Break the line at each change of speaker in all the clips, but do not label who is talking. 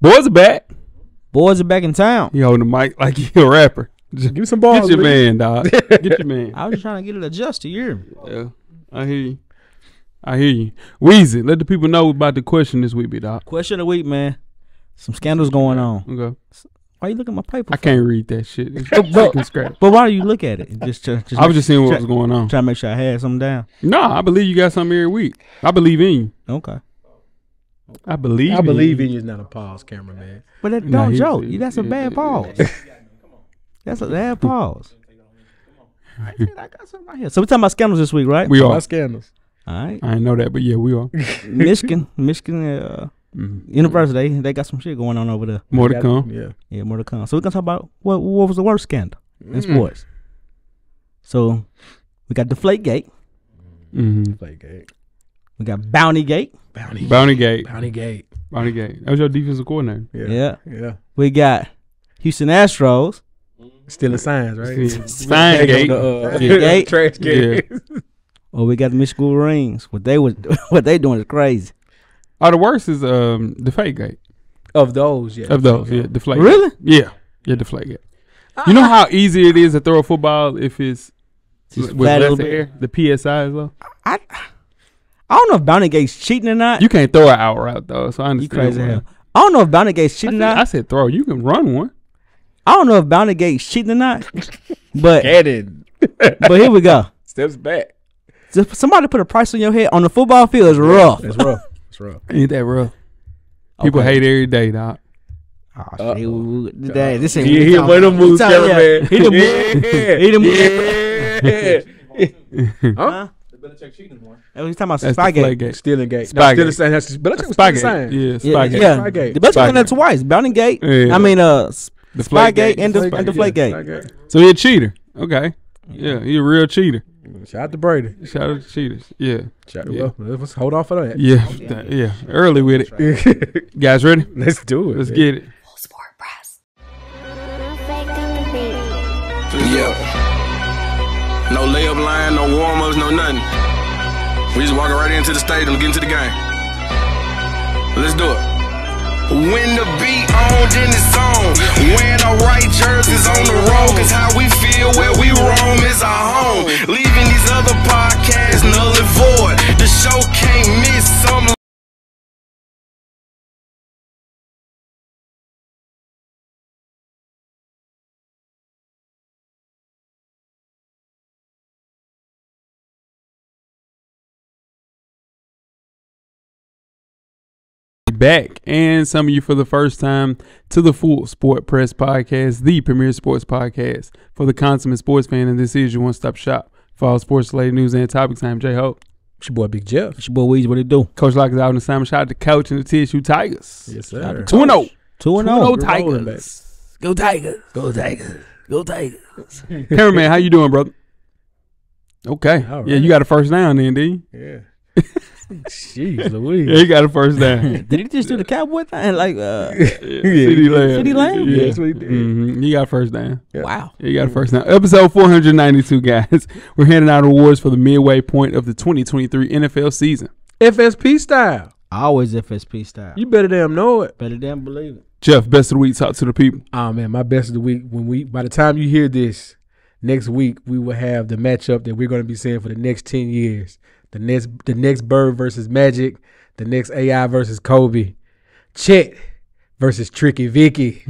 Boys are back.
Boys are back in town.
He holding the mic like he a rapper.
Give me some balls.
Get your
Lee.
man, dog. Get your man.
I was just trying to get it adjusted. here.
Yeah, I hear you. I hear you. Weezy, let the people know about the question this week, big dog.
Question of the week, man. Some scandals going on.
Okay.
Why you looking at my paper?
I
for?
can't read that shit. It's
But-
scratch.
But why do you look at it? Just, to, just
I was just seeing what
try,
was going on.
trying to make sure I had something down.
No, I believe you got something every week. I believe in you.
Okay.
I believe. You.
I believe in you is not a pause, cameraman.
But that
Nah,
don't
he-
joke. That's a bad
yeah,
pause. That's a bad pause. I got something right here. So we're talking about scandals this week, right?
We
My
are.
scandals.
All right.
I didn't know that, but yeah, we are.
Michigan, Michigan uh,
Mhm.
University, they got some shit going on over there.
More to come.
Yeah.
Yeah, more to come. So we're gonna talk about what what was the worst scandal in
Mm.
sports. So we got Deflate Gate,
hmm
Play game.
We got Bounty Gate,
Bounty.
Bounty Gate.
Bounty gate.
Bounty Gate. That was your defensive coordinator.
Yeah.
Yeah.
Yeah.
we got Houston Astros,
Stealing signs, right?
Sign Gate.
The, uh,
Yeah.
Gate. Trash gate.
or we got the Michigan Marines. What they was what they doing is crazy.
Oh, the worst is um the fake gate
Of those, yeah.
of those. Yeah, deflate.
Really?
Yeah, yeah, deflate gate. You know how easy it is to throw a football if it's
Just
with
flat
less air. The psi is low.
I I don't know if Bounty Gate's cheating or not.
You can't throw an hour out though, so I understand.
You
crazy
hell. I don't know if Bounty Gate's
I
cheating
said,
or
I said throw. You can run one.
I don't know if Bounty Gate's cheating or not. But
Headed.
but here we go.
Steps back.
Just somebody put a price on your head on the football field is rough.
It's rough. It's rough.
Ain't that rough? People
Okay.
hate every day, dog.
Oh, shit, we- we- Dang, this ain't
He, he one of them moves,
Yeah,
cameraman.
He the move. He the move.
Yeah.
Huh? That was talking about
That's
Spygate.
deflate gate.
Stealing gate.
Spygate.
Stealing sign. That's Belichick was stealing
Spygate.
sign.
Yeah,
Yeah,
Spygate.
yeah.
Spygate.
The best one
Spygate.
that twice. Bounty Gate.
Yeah.
I mean, uh, S-
Deflate
Spygate and the
Deflate
and
gate,
Deflate Gate.
Spygate.
So he a cheater. Okay. Yeah, he a real cheater.
Shout out to Brady.
Shout out to cheaters. Yeah.
Shout
Yeah.
Well, let's hold off on for that.
Yeah. Th- Yeah. Early with it. Guys ready?
let's do it.
Let's
man.
get it.
No layup line, no warm ups, no nothing. We just walking right into the stadium, get into the game. Let's do it. When the beat on, then it's on. When the right jerseys on the road, cause how we feel where we roam is our home. Leaving these other podcasts null and void. The show can't miss some.
Back and some of you for the first time to the Full Sport Press Podcast, the premier sports podcast for the consummate sports fan. And this is your one stop shop for all sports related news and topics. I'm Jay Hope.
It's your boy Big Jeff.
It's your boy Weezy. What it do?
Coach Lock is out in the Simon. Shout out to Coach and the TSU Tigers.
Yes, sir.
2 and 0.
Two and
2
zero.
0 Tigers. Go Tigers.
Go Tigers. Go Tigers.
Cameraman, how you doing, brother? Okay.
All
Yeah, you got a first down then, did you?
Yeah. Jeez Louise.
Yeah, you got a first down.
Did he just do the cowboy thing? Like, uh,
Yeah, CeeDee Lamb.
CeeDee Lamb?
Yeah.
Yeah, that's what he did.
Mhm. You got a first down.
Yeah.
wow.
You got a first down. Episode 492, guys. We're handing out awards for the midway point of the 2023 NFL season.
FSP style.
Always FSP style.
You better damn know it.
better damn believe it.
Jeff, best of the week. Talk to the people.
Oh man, my best of the week. When we by the time you hear this next week, we will have the matchup that we're going to be seeing for the next ten years. The next the next Bird versus Magic, the next AI versus Kobe, Chet versus Tricky Vicky.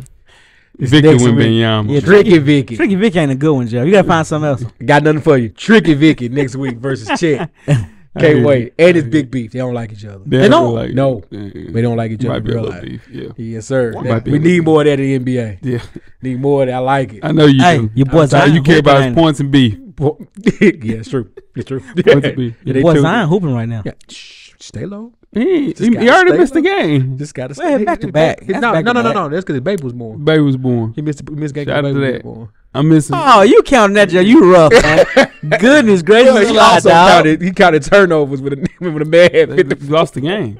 This
Victor
next week-
Wembanyama.
Yeah,
Tricky Vicky.
Tricky Vicky ain't a good one, Joe. You gotta find something else.
Got nothing for you. Tricky Vicky next week versus Chet.
I hear
Can't
you.
wait. And it's big beef. They don't like each other.
They
They
don't
don't?
like
No.
Yeah.
They don't like each other
Might be a
real
little
life.
beef. Yeah.
Yes, sir.
Might
That-
be
we need more of that in the NBA.
Yeah.
Need more of that. I like it.
I know you
Hey,
do.
your boy Zion
you care about
right
is points and beef.
Yeah, it's true. It's true.
Points and beef.
Your boy. Zion hooping right now.
Yeah, shh, stay low.
He, he, he already missed the game.
Just gotta
Well,
stay
back to back. That's
No,
back
no, no, no, no. That's because his baby was born.
Baby was born.
He missed. He missed game.
Shout out to
baby
that.
was born.
I'm missing.
Oh, you counting that, Joe? You rough, man. Goodness gracious,
Well, he
alive,
also
dog.
counted. He counted turnovers with a when a man had
They
hit the.
lost the game.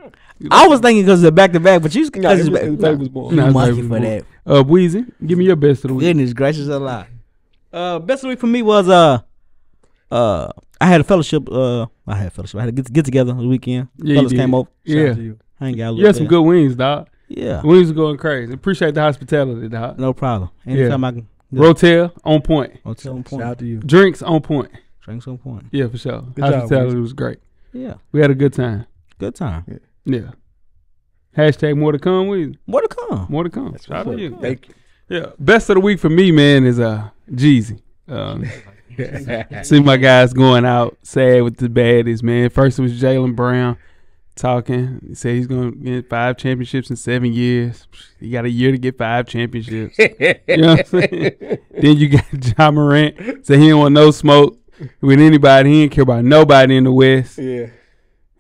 I was thinking because of back to back, but you
Nah,
because
his, his
back.
baby was born.
Nah,
You
his
monkey for
born.
that.
Uh, Weezy, give me your best of the week.
Goodness gracious alive. Uh, best of the week for me was uh, uh, I had a fellowship. Uh, I had a fellowship. I had a get get together the weekend.
Yeah, you
Fellas
did.
came over.
Shout out
Yeah,
to you.
I ain't got a
you had some
bit.
good wings, dog.
Yeah,
wings was going crazy. Appreciate the hospitality, dog.
no problem. Anytime I can. Yeah.
Rotel on point.
Hotel on point.
Shout out to you.
Drinks on point.
Drinks on point.
Yeah, for sure.
Good
hospitality
Wiz.
was great.
Yeah,
We had a good time.
good time.
Yeah. yeah. Hashtag more to come with
More to come.
more to come. Shout out to you.
Thank you.
Yeah. Best of the week for me, man, is uh Jeezy. Um,
you.
see my guys going out sad with the baddies, man. First it was Jaylen Brown talking. He said he's gonna get five championships in seven years. He got a year to get five championships. You know what I'm saying? then you got John Morant. Say he didn't want no smoke with anybody. He didn't care about nobody in the West.
yeah.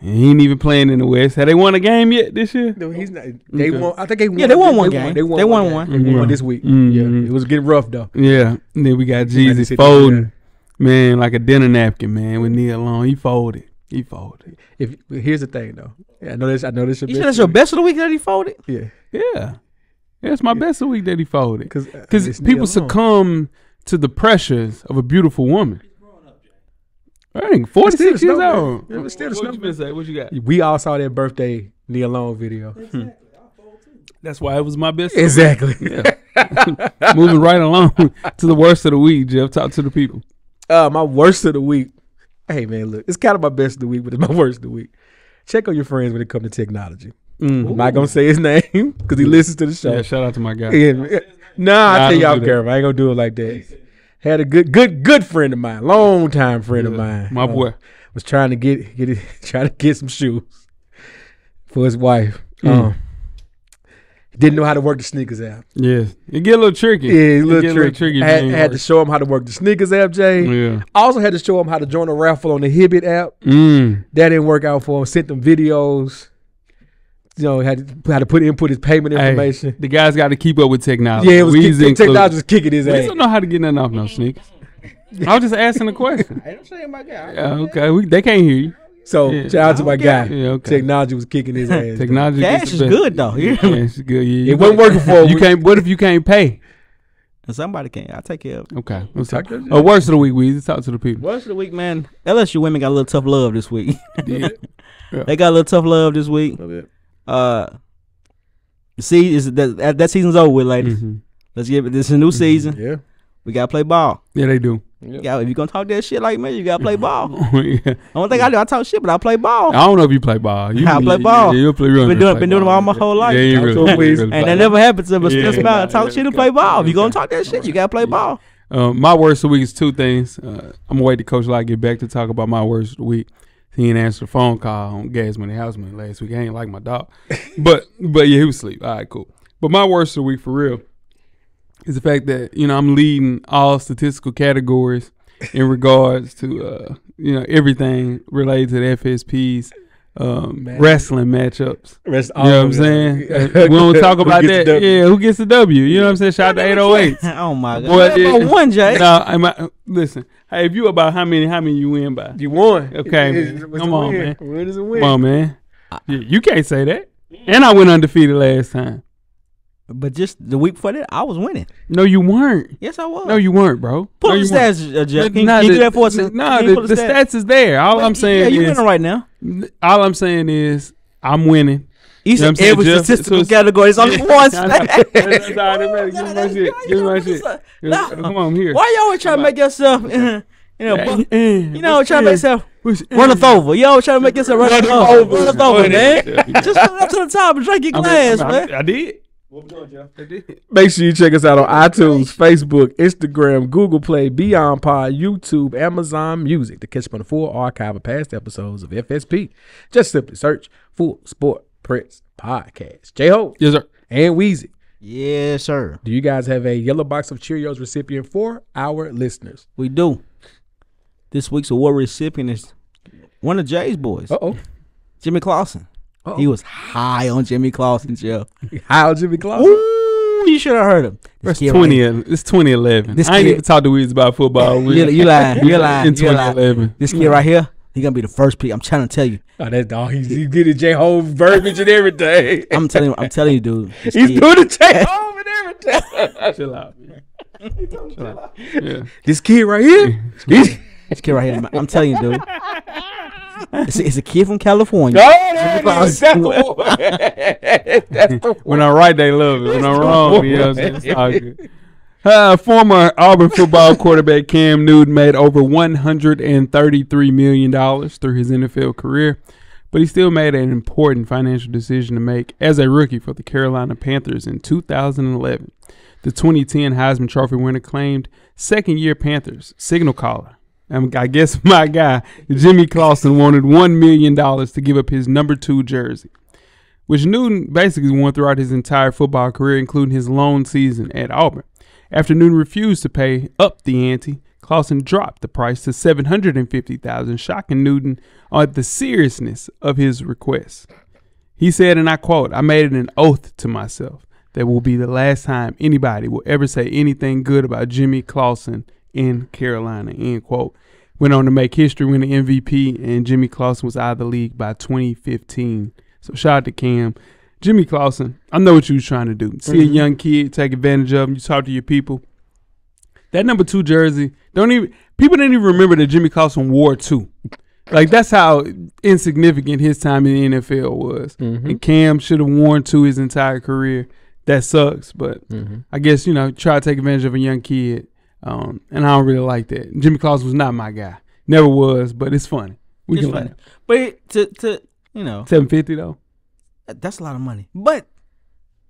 And he ain't even playing in the West. Have they won a game yet this year?
No, he's not. They
Okay.
won. I think they won.
Yeah, they won one game.
They won,
They won
game.
one.
They won
Mhm.
this week.
Mhm.
Yeah, it was getting rough though.
Yeah. And then we got
United
Jeezy
States,
folding, man, like a dinner napkin, man, with Neil on. He folded. He folded.
If here's the thing though, yeah, I know this. I know this. Your
You
best
said that's your best of the week that he folded.
Yeah,
Yeah. That's my best of the week that he folded.
because
Because uh, people succumb to the pressures of a beautiful woman. I think 46 years old.
Yeah, but still a
what you
snowman.
been say? What you got?
We all saw that birthday Neil Long video. Hmm.
That's why it was my best.
Exactly.
Yeah. Moving right along to the worst of the week, Jeff. Talk to the people.
Uh, my worst of the week. Hey man, look, it's kind of my best of the week, but it's my worst of the week. Check on your friends when it comes to technology.
Mm.
I'm not gonna say his name because he listens to the show.
Yeah, shout out to my guy.
Yeah, nah,
Nah,
I tell y'all care. I ain't gonna do it like that. Had a good, good, good friend of mine, long time friend of mine.
My
uh,
boy.
was trying to get get it, trying to get some shoes for his wife.
Mm.
Um, didn't know how to work the sneakers app.
Yeah. It get a little tricky.
Yeah, it's a
It
little
get
tricky.
if
I had,
you
had to show him how to work the sneakers app, Jay.
Yeah.
Also had to show him how to join a raffle on the Hibbett app.
Mm.
That didn't work out for him. Sent them videos. You know, had to, had to put input his payment
Hey,
information.
the guys got to keep up with technology.
yeah, it was
Weezy
kick,
included.
technology was kicking his
We
ass.
don't know how to get nothing off no sneakers. I was just asking a question.
I don't say my guy.
Yeah, okay. We, they can't hear you.
So
Yeah.
shout out to my guy.
Yeah, okay.
Technology was kicking his ass.
Technology
Cash is good though.
Yeah,
Yeah.
cash is good. Yeah,
It wasn't working for.
You can't. What if you can't pay?
And somebody can. I'll take care of. it.
Okay. What's
Talk
up?
to-
Oh, worst of the week, Weezy. Talk to the people.
Worst of the week, man. LSU women got a little tough love this week.
Yeah.
they got a little tough love this week. Uh, see, is that that, that season's over with, ladies.
Mhm.
Let's give it. This is a new season.
Yeah.
We gotta play ball.
Yeah, they do.
You gotta- if you gonna talk that shit like me, you gotta play ball.
yeah.
Only thing I do, I talk shit, but I play ball.
I don't know if you play ball. You,
I play
you-
ball.
Yeah, you play. You
Been doing- been doing it all my whole life.
Yeah, you
Talk
really,
to 'em,
you
please.
really
And
play
that never happens to me.
Yeah.
Still smile, talk shit, and play ball. If you gonna talk that shit, you gotta play ball.
Um, my worst of the week is two things. Uh, I'm gonna wait to Coach Lock get back to talk about my worst of the week. He didn't answer the phone call on Gas Money Houseman last week. I ain't like my dog, but but yeah, he was asleep. All right, cool. But my worst of the week for real is the fact that you know I'm leading all statistical categories in regards to uh, you know everything related to the FSP's um,
Man.
wrestling matchups.
Rest
You know what I'm saying? We don't talk about that. Yeah, who gets the W? You know what I'm saying? Shout out to 808.
oh my god.
Boy,
about one, Jay.
No, I'm uh, listen. Hey, if you about how many, how many you win by?
You won.
Okay,
It's-
man. Come on,
win.
man.
Win is a win.
Come on, man. You, you can't say that. And I went undefeated last time.
But just the week before that, I was winning.
No, you weren't.
Yes, I was.
No, you weren't, bro.
pull
no,
up the stats, uh, Jeff. Can,
Nah,
can you
the-
do that for us? Can
Nah,
you
the, the stats is there. All I'm saying
Yeah,
saying
you
is,
winning right now.
all I'm saying is, I'm winning.
You
know what I'm
said
saying,
every
Jeff?
statistical
it's-
category is only one
know.
stat.
That's all that matters. Give me my shit. Give my shit.
Nah.
Come on, I'm here.
Why you always trying to make yourself, you know,
you
you know, trying to make yourself run us over? You always trying to make yourself run us over, run us over, man. Just come up to the top and drink your glass,
I mean,
man.
I did. I did.
Make sure you check us out on iTunes, Facebook, Instagram, Google Play, Beyond Pod, YouTube, Amazon Music to catch up on the full archive of past episodes of FSP. Just simply search Full Sport Press Podcast. J Ho
Yes, sir.
and Weezy.
Yes, sir.
Do you guys have a yellow box of Cheerios recipient for our listeners?
We do. This week's award recipient is one of Jay's boys,
Uh oh.
Jimmy Clausen. He oh. was high on Jimmy Clausen, Joe.
How Jimmy Claus?
Ooh, you should have heard him. This
It's twenty.
right
It's twenty eleven.
This
I ain't
kid-
even talked to Weeds about football.
here- You, you lying. You lying.
in
You lying.
twenty eleven.
This kid right here, he gonna be the first pick. I'm trying to tell you.
Oh, that's dog. He's, he did it J Ho verbiage and everything.
I'm telling you. I'm telling you, dude.
He's
kid,
doing the J Ho and everything.
Chill out. man. Chill out. Yeah.
this kid right here. He's,
this kid right here. I'm telling you, dude. It's a, it's a kid from California.
That's when I'm right, they love it. When I'm wrong, you know, it's all good. Uh, former Auburn football quarterback Cam Newton made over $133 million through his NFL career, but he still made an important financial decision to make as a rookie for the Carolina Panthers in 2011. The 2010 Heisman Trophy winner claimed second year Panthers signal caller. I guess my guy, Jimmy Clausen, wanted $1 million to give up his number two jersey, which Newton basically won throughout his entire football career, including his lone season at Auburn. After Newton refused to pay up the ante, Clausen dropped the price to seven hundred and fifty thousand, shocking Newton on the seriousness of his request. He said, and I quote, I made it an oath to myself that will be the last time anybody will ever say anything good about Jimmy Clausen in Carolina. End quote. Went on to make history, win the MVP, and Jimmy Clausen was out of the league by 2015. So shout out to Cam. Jimmy Clausen, I know what you was trying to do. See a mm-hmm. young kid, take advantage of him. You talk to your people. That number two jersey, don't even people didn't even remember that Jimmy Clausen wore two. Like that's how insignificant his time in the NFL was. Mm-hmm. And Cam should have worn two his entire career. That sucks, but mm-hmm. I guess you know try to take advantage of a young kid. Um, and I don't really like that. Jimmy Claus was not my guy. Never was, but it's funny. We
It's
can
funny. But to to you know
Seven fifty though.
that's a lot of money. But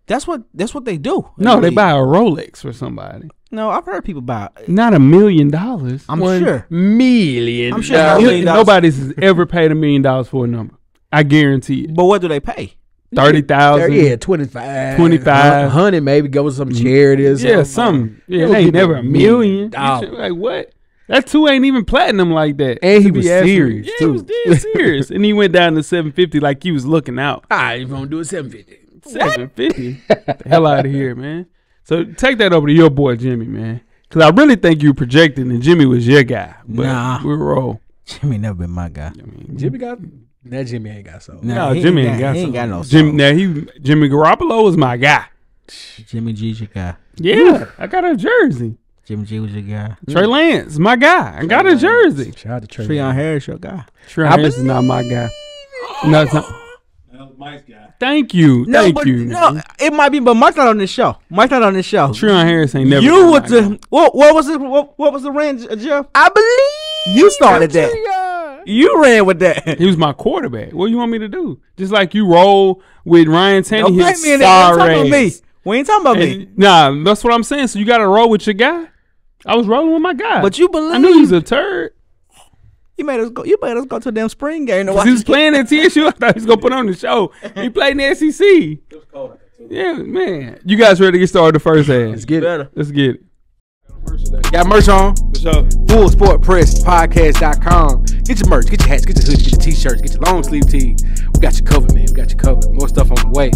that's what that's what they do.
No, they buy a Rolex for somebody.
No, I've heard people buy.
Not a million dollars.
I'm sure.
million.
I'm sure
dollars.
a million dollars.
Nobody's ever paid a million dollars for a number. I guarantee it.
But what do they pay?
Thirty thousand.
Yeah, 25.
25.
100 maybe go with some mm. charities.
Yeah, some. Yeah,
They'll
it ain't never
a
a million. Like what? That two ain't even platinum like that.
And he was serious,
Yeah,
too.
he was dead serious. and he went down to seven fifty like he was looking out.
I ain't gonna do 750.
Seven fifty. the hell out of here, man. So take that over to your boy Jimmy, man. Cause I really think you projecting and Jimmy was your guy. But
Nah.
we roll.
Jimmy never been my guy.
I mean,
Jimmy got that Jimmy ain't got so.
Nah,
no,
he
Jimmy
ain't
ain't
got-
got,
he ain't
some.
got no
Jim, now he Jimmy Garoppolo was my guy.
Jimmy G's your guy.
Yeah, I got a jersey.
Jimmy G was your guy.
Trey Lance, my guy. I got a jersey.
Shout out to Trey.
Treon Harris your guy.
Trey
I
Lance is not my guy. No, it's not.
That was Mike's guy.
Thank you,
No,
thank
but
you.
no, it might be, but Mike's not on this show. Mike's not on this show.
Treon Harris ain't never.
you
been
was
my guy.
the what? What was it? What, what was the range, uh, Jeff? I believe you started that. You ran with that.
He was my quarterback. What do you want me to do? Just like you roll with Ryan Tannehill.
Don't
Tannehill.
me in that. We ain't talking about me. We ain't talking about me.
And- Nah, that's what I'm saying. So you got to roll with your guy. I was rolling with my guy.
But you believe
I knew he was a turd.
you made us go. You made us go to a damn spring game to
'Cause
watch.
he was playing at TSU. I thought he was gonna put on the show. He played in the SEC.
It was cold out there, too.
Yeah, man. You guys ready to get started the first half?
Let's get it.
better.
Let's get it.
Got merch on.
For sure.
Full Sport Press Podcast.com. Get your merch, get your hats, get your hoodies, get your t-shirts, get your long sleeve tees. We got you covered, man. We got you covered. More stuff on the way.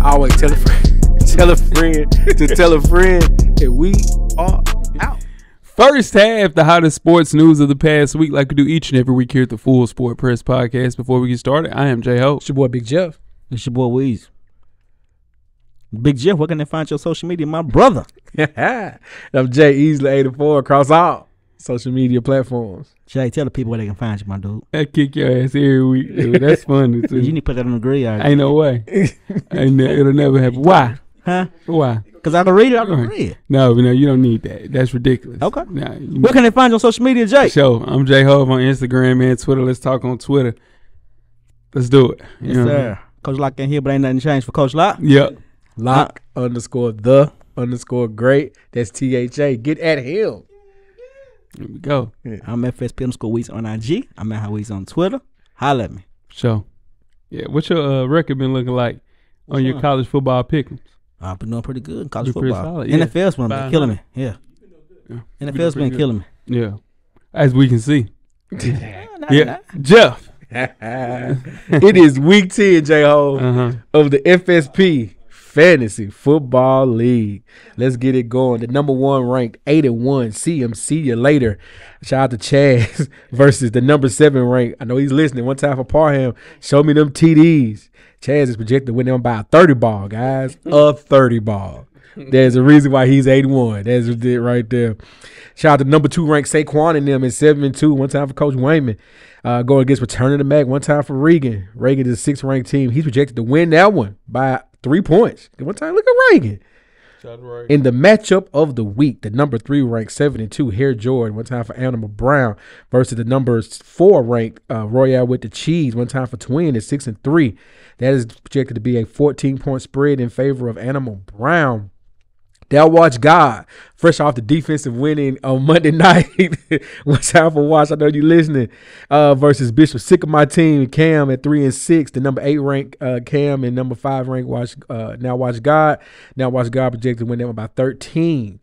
I Always tell a friend, tell a friend to tell a friend that we are out.
First half, the hottest sports news of the past week, like we do each and every week here at the Full Sport Press Podcast. Before we get started, I am J Ho.
It's your boy Big Jeff.
It's your boy Weez. Big Jeff, where can they find your social media, my brother?
I'm Jay Easley 84 across all social media platforms.
Jay, tell the people where they can find you, my dude.
I kick your ass every week, dude. That's funny too.
You
too.
need to put that on the grid,
Ain't no way. Ain't ne- it'll never happen. Why?
huh?
Why?
Because I can read it on the
Right.
grid.
No, no, you don't need that. That's ridiculous.
Okay.
Nah, you
Where can they find you on social media, Jay?
Show. I'm J Hove on Instagram and Twitter. Let's talk on Twitter. Let's do it. You
Yes,
know?
sir. Coach Lock in here, but ain't nothing changed for Coach Lock.
Yep.
Lock underscore the underscore great. That's T H A. Get at him.
Here we go.
I'm FSP underscore Weez on IG. I'm at How Weez on Twitter. Holla at me.
So, Yeah. What's your uh, record been looking like on your
one?
college football pick'ems?
I've been doing pretty good in college
Been pretty
football.
solid, yeah.
NFL's been
Five
killing me. Yeah.
Yeah.
NFL's
pretty
been
good.
killing me.
Yeah. As we can see.
Nah,
Yeah.
nah.
Jeff.
it is week 10, J Ho,
Uh huh.
of the FSP Fantasy Football League. Let's get it going. The number one ranked 8 and 1. CM, see you later. Shout out to Chaz versus the number seven ranked. I know he's listening. One time for Parham, show me them TDs. Chaz is projected to win them by a 30 ball, guys. A 30 ball. There's a reason why he's 81. That's it right there. Shout out to number two ranked Saquon and them in 7 and 2. One time for Coach Wayman. Uh, going against returning the Mac. One time for Reagan. Reagan is a six ranked team. He's projected to win that one by three points. One time, look at Reagan. In the matchup of the week, the number three ranked seven and two, Hair Jordan, one time for Animal Brown versus the number four ranked uh, Royale with the Cheese, one time for Twin at six and three. That is projected to be a 14 point spread in favor of Animal Brown. They'll watch God fresh off the defensive winning on Monday night. What's time for watch? I know you listening. Uh, versus Bishop, sick of my team. Cam at three and six. The number eight rank uh, Cam and number five rank watch. Uh, now watch God. Now watch God projected win them by thirteen.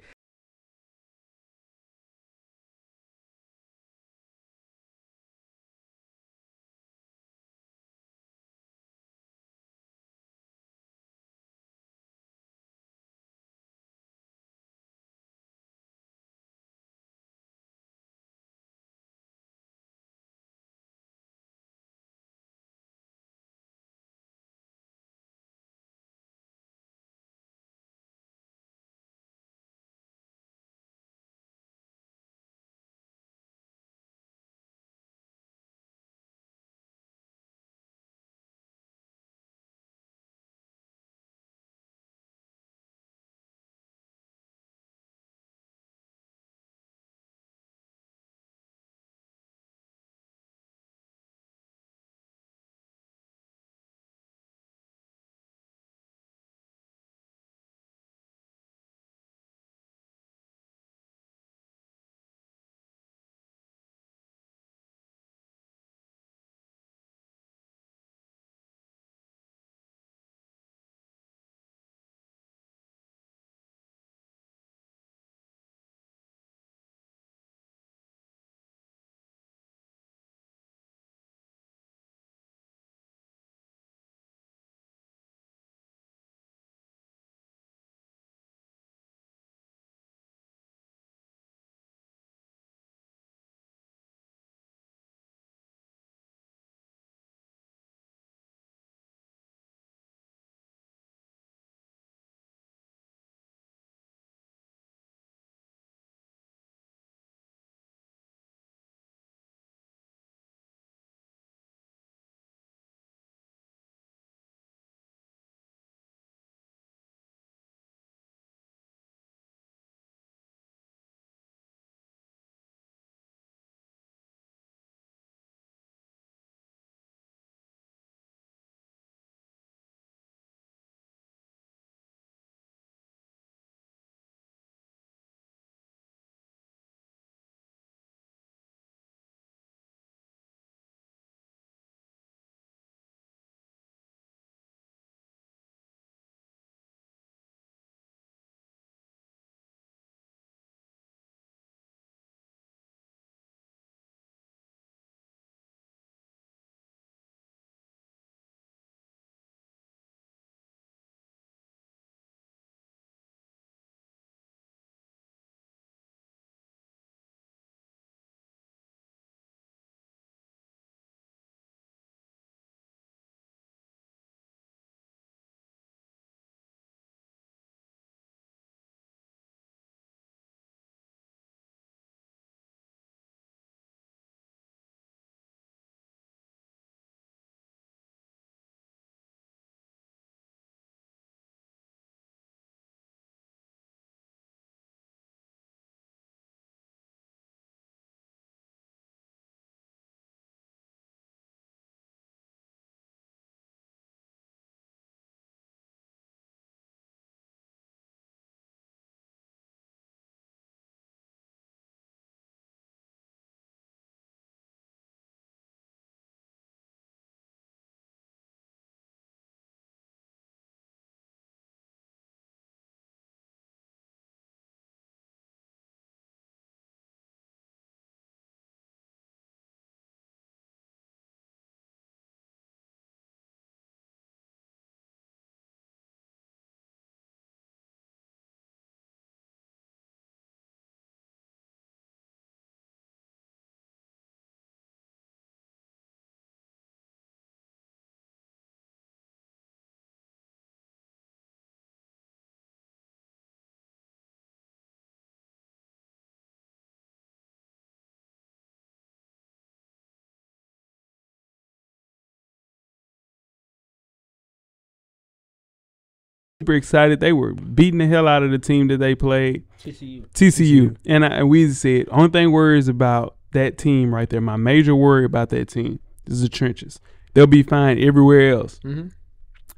Super excited. They were beating the hell out of the team that they played.
TCU.
TCU. And, I, and we said, only thing worries about that team right there, my major worry about that team is the trenches. They'll be fine everywhere else.
Mhm.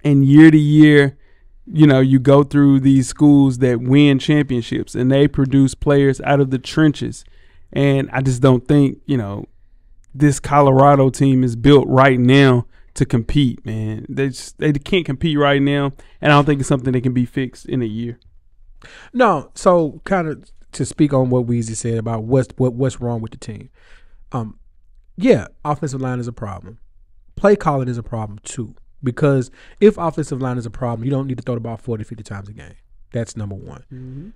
And year to year, you know, you go through these schools that win championships and they produce players out of the trenches. And I just don't think, you know, this Colorado team is built right now to compete, man. They just, they can't compete right now, and I don't think it's something that can be fixed in a year.
No, so kind of to speak on what Weezy said about what's what what's wrong with the team. Um, yeah, offensive line is a problem. Play calling is a problem too. Because if offensive line is a problem, you don't need to throw the ball 40, 50 times a game. That's number one.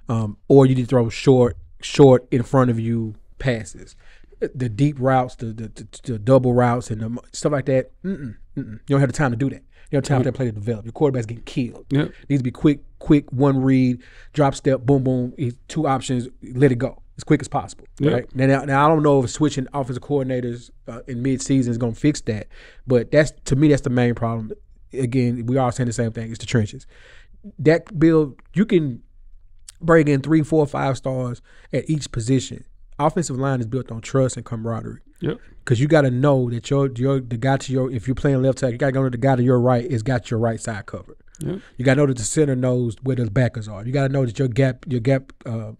Um, or you need to throw short, short in front of you passes. The deep routes, the the, the, the double routes, and the, stuff like that. Mm-mm, mm-mm. You don't have the time to do that. You don't have time for that play to develop. Your quarterback's getting killed.
Yep.
Needs to be quick, quick, one read, drop step, boom, boom, two options, let it go as quick as possible.
Yep.
Right now, now, I don't know if switching offensive coordinators uh, in mid-season is going to fix that, but that's to me that's the main problem. Again, we are saying the same thing. It's the trenches. That build you can bring in three, four, five stars at each position. Offensive line is built on trust and camaraderie.
Yep.
Because you got to know that your your the guy to your if you're playing left tackle, you got to know the guy to your right has got your right side covered.
Yep.
You got to know that the center knows where the backers are. You got to know that your gap your gap uh,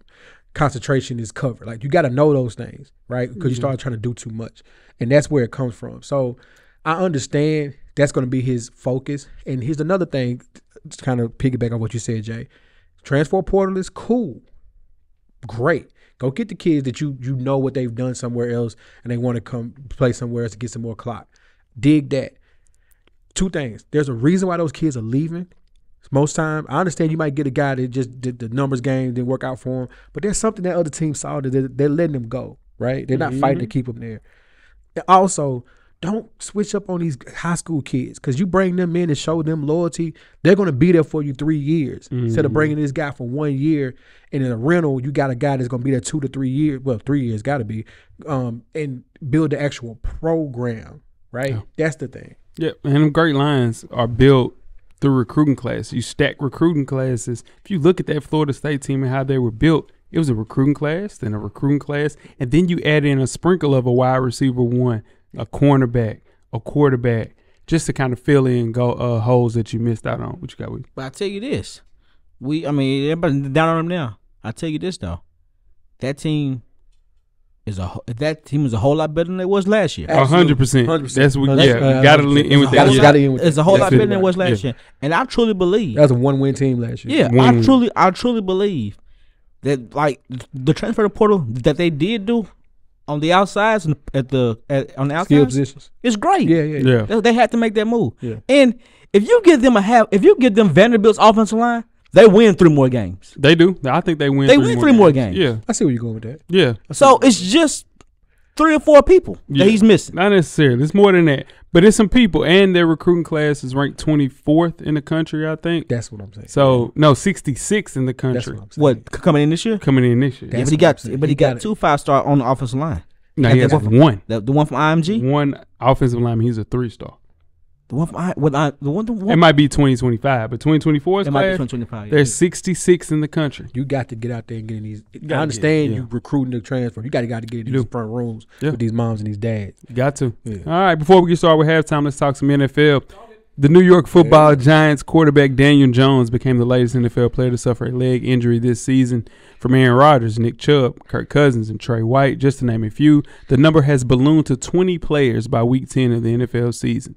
concentration is covered. Like you got to know those things, right? Because you start trying to do too much, and that's where it comes from. So I understand that's going to be his focus. And here's another thing, to kind of piggyback on what you said, Jay. Transfer portal is cool, great. Go get the kids that you you know what they've done somewhere else, and they want to come play somewhere else to get some more clock. Dig that. Two things. There's a reason why those kids are leaving. Most time, I understand you might get a guy that just did the numbers game, didn't work out for him, but there's something that other teams saw that they're, they're letting them go. Right? They're not fighting to mm-hmm. keep them there. And also, don't switch up on these high school kids because you bring them in and show them loyalty. They're going to be there for you three years instead of bringing this guy for one year. And in a rental, you got a guy that's going to be there two to three years. Well, three years got to be, um, and build the actual program. Right? That's the thing.
Yep. And great lines are built through recruiting class. You stack recruiting classes. If you look at that Florida State team and how they were built, it was a recruiting class, then a recruiting class, and then you add in a sprinkle of a wide receiver one, a cornerback, a quarterback, just to kind of fill in go uh, holes that you missed out on. What you got with?
But I tell you this, we I mean everybody's down on them now. I tell you this though, that team is a that team is a whole lot better than it was last year.
A hundred percent. That's what.
That's-
Yeah,
uh,
got to
100%.
with that.
Gotta-
Yeah.
with
It's a whole
That's
lot
it.
better than it was last
Yeah.
year, and I truly believe
That was a one-win team last year.
Yeah,
One-
I truly, I truly believe that like the transfer portal that they did do on the outsides and at the at, on the
Skill
outsides
positions.
is great.
Yeah, yeah,
Yeah.
They, they had to make that move.
Yeah.
And if you give them a half, if you give them Vanderbilt's offensive line, they win three more games.
They do. I think they win.
They win three more games.
Yeah,
I see where you're going with that.
yeah.
So it's just three or four people
Yeah.
that he's missing.
Not necessarily. It's more than that. But it's some people, and their recruiting class is ranked 24th in the country, I think.
That's what I'm saying.
So no, 66 in the
That's
country
what I'm saying.
What coming in this year?
coming in this year.
Yeah, but he got, but he,
He
got,
got
two five star on the offensive line.
No, he has
that's
one.
The, the one from IMG,
One offensive lineman. He's a three star.
The one from I, what I, the one, the
It might be 2025, but 2024 is
It might be
class.
2025. yeah.
There's 66 in the country.
You got to get out there and get in these.
gotta
I understand
get it, yeah.
you recruiting the transfer. You got to got to get in
You
these
do.
front rooms
Yeah.
with these moms and these dads.
You got to.
Yeah.
All right, before we get started with halftime, let's talk some NFL. The New York Football Giants quarterback Daniel Jones became the latest NFL player to suffer a leg injury this season. From Aaron Rodgers, Nick Chubb, Kirk Cousins, and Trey White, just to name a few, the number has ballooned to 20 players by Week 10 of the NFL season.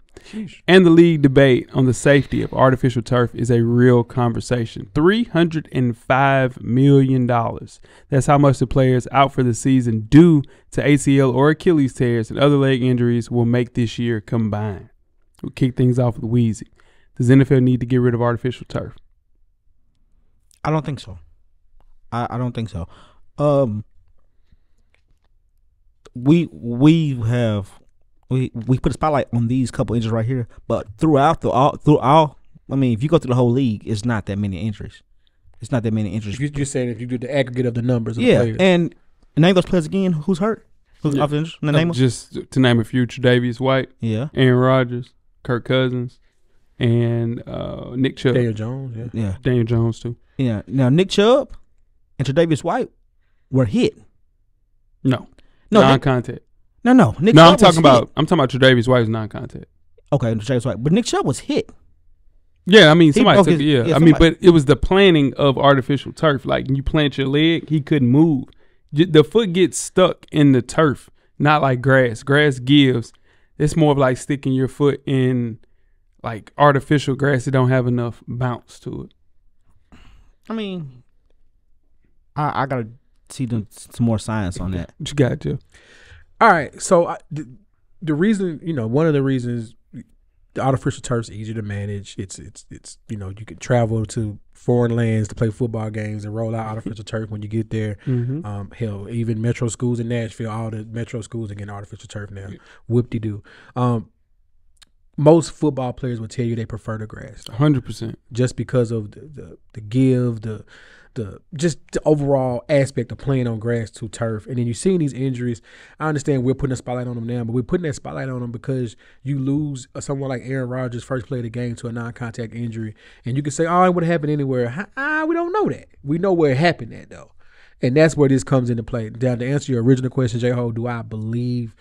And the league debate on the safety of artificial turf is a real conversation. $305 million. That's how much the players out for the season due to ACL or Achilles tears and other leg injuries will make this year combined. We'll kick things off with Weezy. Does NFL need to get rid of artificial turf?
I don't think so. I, I don't think so. Um, we we have we we put a spotlight on these couple injuries right here, but throughout the all throughout, I mean, if you go through the whole league, it's not that many injuries. It's not that many injuries.
You, you're saying if you do the aggregate of the numbers, of
yeah,
the players,
and name those players again. Who's hurt? Who's
Yeah.
off injured? The name? 'em?
Just to name a few: Tre'Davious White,
Yeah,
Aaron Rodgers, Kirk Cousins, and uh, Nick Chubb,
Daniel Jones. Yeah.
Yeah,
Daniel Jones too.
yeah. Now Nick Chubb and Tre'Davious White were hit.
No,
No,
non-contact.
no, no. Nick
no,
Chubb
I'm talking
was
about
hit.
I'm talking about Tre'Davious White's non-contact.
okay, Tre'Davious White, but Nick Chubb was hit.
Yeah, I mean somebody
broke
took
his-
it. Yeah,
yeah,
I mean, but it was the planting of artificial turf. Like you plant your leg, he couldn't move. The foot gets stuck in the turf, not like grass. Grass gives. It's more of like sticking your foot in like artificial grass that don't have enough bounce to it.
I mean, I, I gotta see them, some more science on that.
You got, Jeff?
All right. So I, the, the reason, you know, one of the reasons the artificial turf's easier to manage. It's it's it's you know you can travel to foreign lands to play football games and roll out artificial turf when you get there.
Mm-hmm.
Um, hell, even metro schools in Nashville, all the metro schools are getting artificial turf now. Whoop de doo. Um, most football players will tell you they prefer the grass.
Hundred percent.
just because of the, the, the give, the the just the overall aspect of playing on grass to turf. And then you're seeing these injuries. I understand we're putting a spotlight on them now, but we're putting that spotlight on them because you lose someone like Aaron Rodgers first play of the game to a non-contact injury, and you can say, "Oh, it would have happened anywhere." Ah, we don't know that. We know where it happened at though, and that's where this comes into play. Now, to answer your original question, J. Ho, do I believe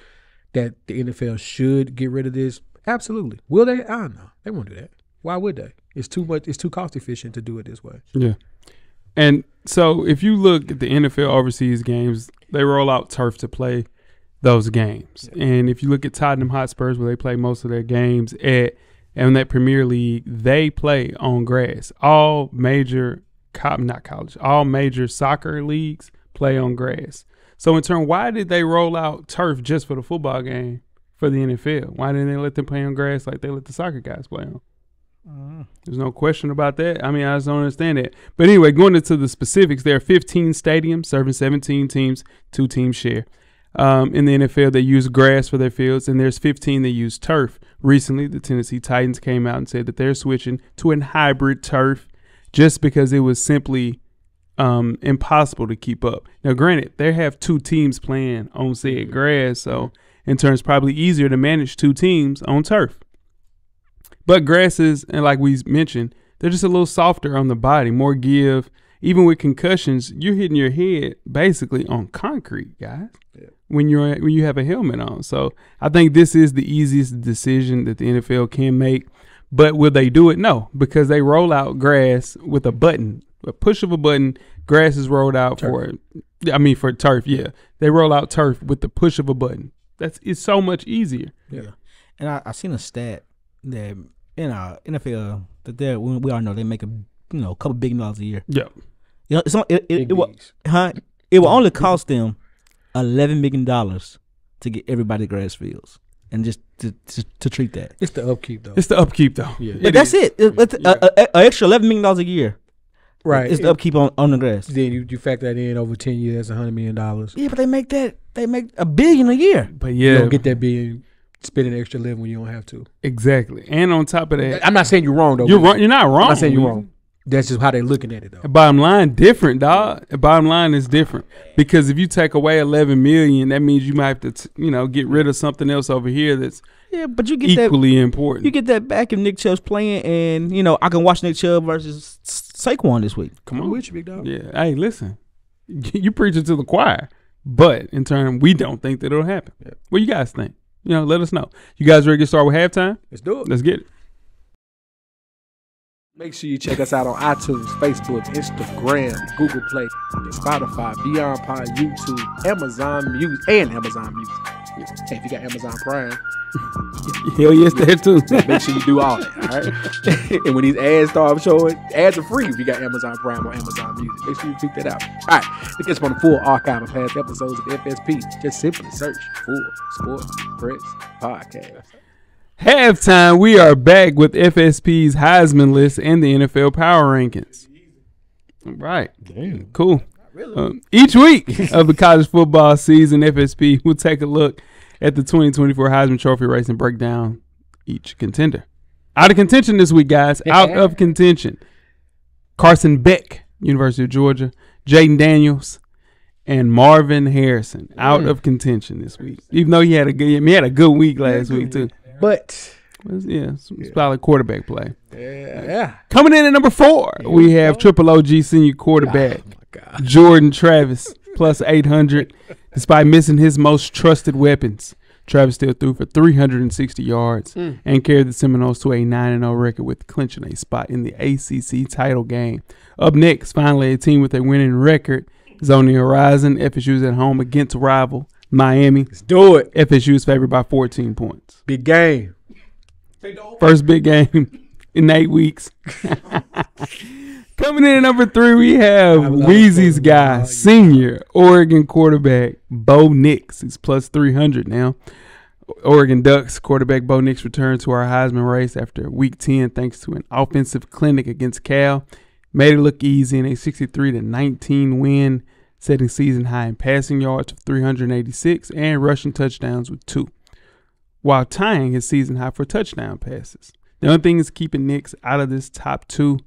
that the NFL should get rid of this? Absolutely. Will they? I don't know. They won't do that. Why would they? It's too much. It's too cost efficient to do it this way.
Yeah. And so if you look at the NFL overseas games, they roll out turf to play those games. And if you look at Tottenham Hotspurs, where they play most of their games at and that Premier League, they play on grass. All major, co- not college, all major soccer leagues play on grass. So in turn, why did they roll out turf just for the football game for the NFL? Why didn't they let them play on grass like they let the soccer guys play on? There's no question about that. I mean, I just don't understand it. But anyway, going into the specifics, there are 15 stadiums serving 17 teams, two teams share. Um, in the NFL, they use grass for their fields, and there's 15 that use turf. Recently, the Tennessee Titans came out and said that they're switching to a hybrid turf just because it was simply um, impossible to keep up. Now, granted, they have two teams playing on said grass, so in turn, it's probably easier to manage two teams on turf. But grasses, and like we mentioned, they're just a little softer on the body, more give. Even with concussions, you're hitting your head basically on concrete, guys. When you're when you have a helmet on, so I think this is the easiest decision that the NFL can make. But will they do it? No, because they roll out grass with a button, a push of a button. Grass is rolled out for, I mean, for turf. Yeah, they roll out turf with the push of a button. That's it's so much easier.
Yeah, and I, I seen a stat that in our NFL that they we we all know they make a you know a couple billion dollars a year.
Yeah.
You know, it's on, it, it,
Big
it, will, huh? it will only cost them eleven million dollars to get everybody grass fields and just to, to, to treat that.
It's the upkeep though.
It's the upkeep though.
Yeah.
But that's it. It- it's a, a, a extra eleven million dollars a year.
right.
It's the upkeep on, on the grass.
then you, you factor that in over ten years, that's hundred million dollars.
Yeah, but they make that they make a billion a year.
But
You
yeah,
don't get that being spending an extra living when you don't have to.
exactly. And on top of that,
I'm not saying you're wrong though.
you're wrong. You're not wrong.
I'm not saying you're wrong. That's just how they're looking at it though.
Bottom line, different, dog. Bottom line is different because if you take away 11 million, that means you might have to, t- you know, get rid of something else over here that's
Yeah, but you get that
equally important.
you get that back if Nick Chubb's playing, and you know I can watch Nick Chubb versus Sa- Saquon this week.
Come
I'm
on,
with you, big dog.
yeah. Hey, listen, you preaching to the choir, but in turn, we don't think that it'll happen.
Yeah.
What you guys think? You know, let us know. You guys ready to get started with halftime?
Let's do it.
Let's get it.
Make sure you check us out on iTunes, Facebook, Instagram, Google Play, Spotify, Beyond Pod, YouTube, Amazon Music, and Amazon Music. Hey, if you got Amazon Prime,
Hell yes, there too.
make sure you do all that. All right. and when these ads start showing, ads are free if you got Amazon Prime or Amazon Music. Make sure you check that out. All right. To get on the full archive of past episodes of FSP, just simply search Full Sports Press Podcast.
Halftime, we are back with FSP's Heisman list and the NFL Power Rankings. All right. Damn. Cool. Um, each week of the college football season, FSP will take a look at the 2024 Heisman Trophy race and break down each contender. Out of contention this week, guys. Out of contention. Carson Beck, University of Georgia. Jayden Daniels and Marvin Harrison out of contention this week. Even though he had a good, he had a good week last week too.
But
It's- yeah, some solid quarterback play.
Yeah, yeah.
Coming in at number four, we have Triple OG senior quarterback
Oh.
Jordan Travis plus 800. Despite missing his most trusted weapons, Travis still threw for 360 yards
Hmm.
and carried the Seminoles to a 9 0 record with clinching a spot in the ACC title game. Up next, finally, a team with a winning record is on the horizon. FSU is at home against rival Miami.
Let's do it.
FSU is favored by 14 points.
Big game.
First big game in eight weeks. Coming in at number three, we have
Weezy's
guy, senior Oregon quarterback Bo Nix. He's plus 300 now. Oregon Ducks quarterback Bo Nix returned to our Heisman race after week 10 thanks to an offensive clinic against Cal. Made it look easy in a 63 to 19 win, setting season high in passing yards of 386 and rushing touchdowns with two, while tying his season high for touchdown passes. The only thing is keeping Nix out of this top two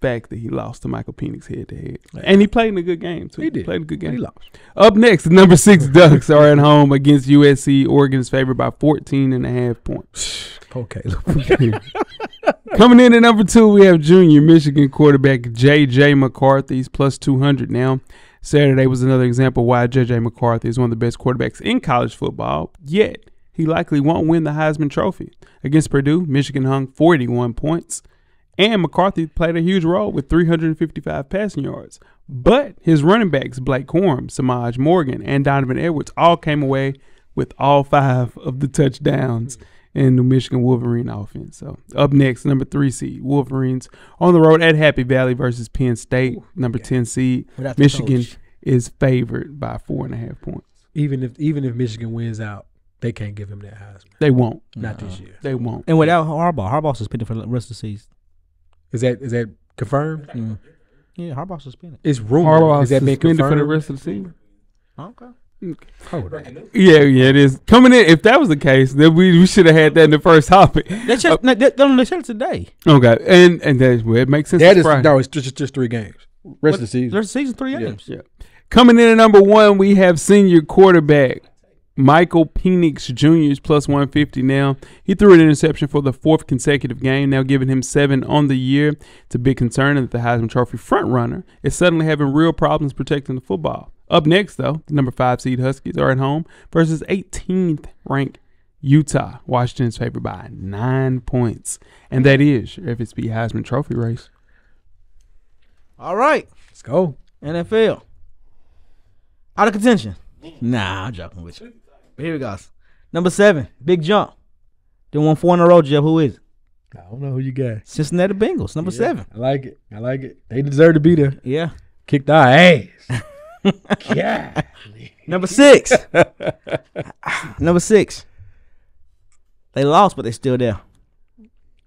fact that he lost to Michael Penix head to head. And he played in a good game, too.
He did.
Played a good game.
He lost.
Up next, the number six Ducks are at home against USC. Oregon is favored by 14 and a half points.
Okay.
Coming in at number two, we have junior Michigan quarterback J.J. McCarthy. He's plus 200 now. Saturday was another example why J.J. McCarthy is one of the best quarterbacks in college football, yet he likely won't win the Heisman Trophy. Against Purdue, Michigan hung 41 points, and McCarthy played a huge role with 355 passing yards. But his running backs, Blake Corum, Samaj Morgan, and Donovan Edwards, all came away with all five of the touchdowns in the Michigan Wolverine offense. So up next, number three seed Wolverines on the road at Happy Valley versus Penn State. Number ten seed
Without
Michigan
coach.
is favored by four and a half points.
even if even if Michigan wins out, they can't give him that Heisman.
They won't.
Not this uh-uh. year.
They won't.
And without Harbaugh, Harbaugh suspended for the rest of the season.
Is that is that confirmed?
Mm. Yeah, Harbaugh suspended.
It's rumored.
Harbaugh
is that been
suspended
confirmed
for the rest of the season.
Okay.
Hold on.
Yeah, yeah, it is coming in. If that was the case, then we, we should have had that in the first topic.
They checked. no, they, they, they said it today.
Okay, and and that's where it makes sense.
That is It's
Friday.
no. It's just just three games. Rest of the season.
Rest of the season, three
Yeah.
games.
Yeah. Coming in at number one, we have senior quarterback Michael Penix Jr. is plus 150 now. He threw an interception for the fourth consecutive game, now giving him seven on the year. It's a big concern that the Heisman Trophy frontrunner is suddenly having real problems protecting the football. Up next, though, the number five seed Huskies are at home versus 18th ranked Utah. Washington's favored by nine points. And that is your FSP Heisman Trophy race.
All right,
Let's go.
NFL. Out of contention. Nah, I'm joking with you. But here we go. Number seven, big jump. They won four in a row, Jeff. Who is it?
I don't know who you got.
Cincinnati Bengals, number
Yeah,
seven.
I like it. I like it. They deserve to be there.
Yeah.
Kicked our ass. yeah.
Number six. number six. They lost, but they still there.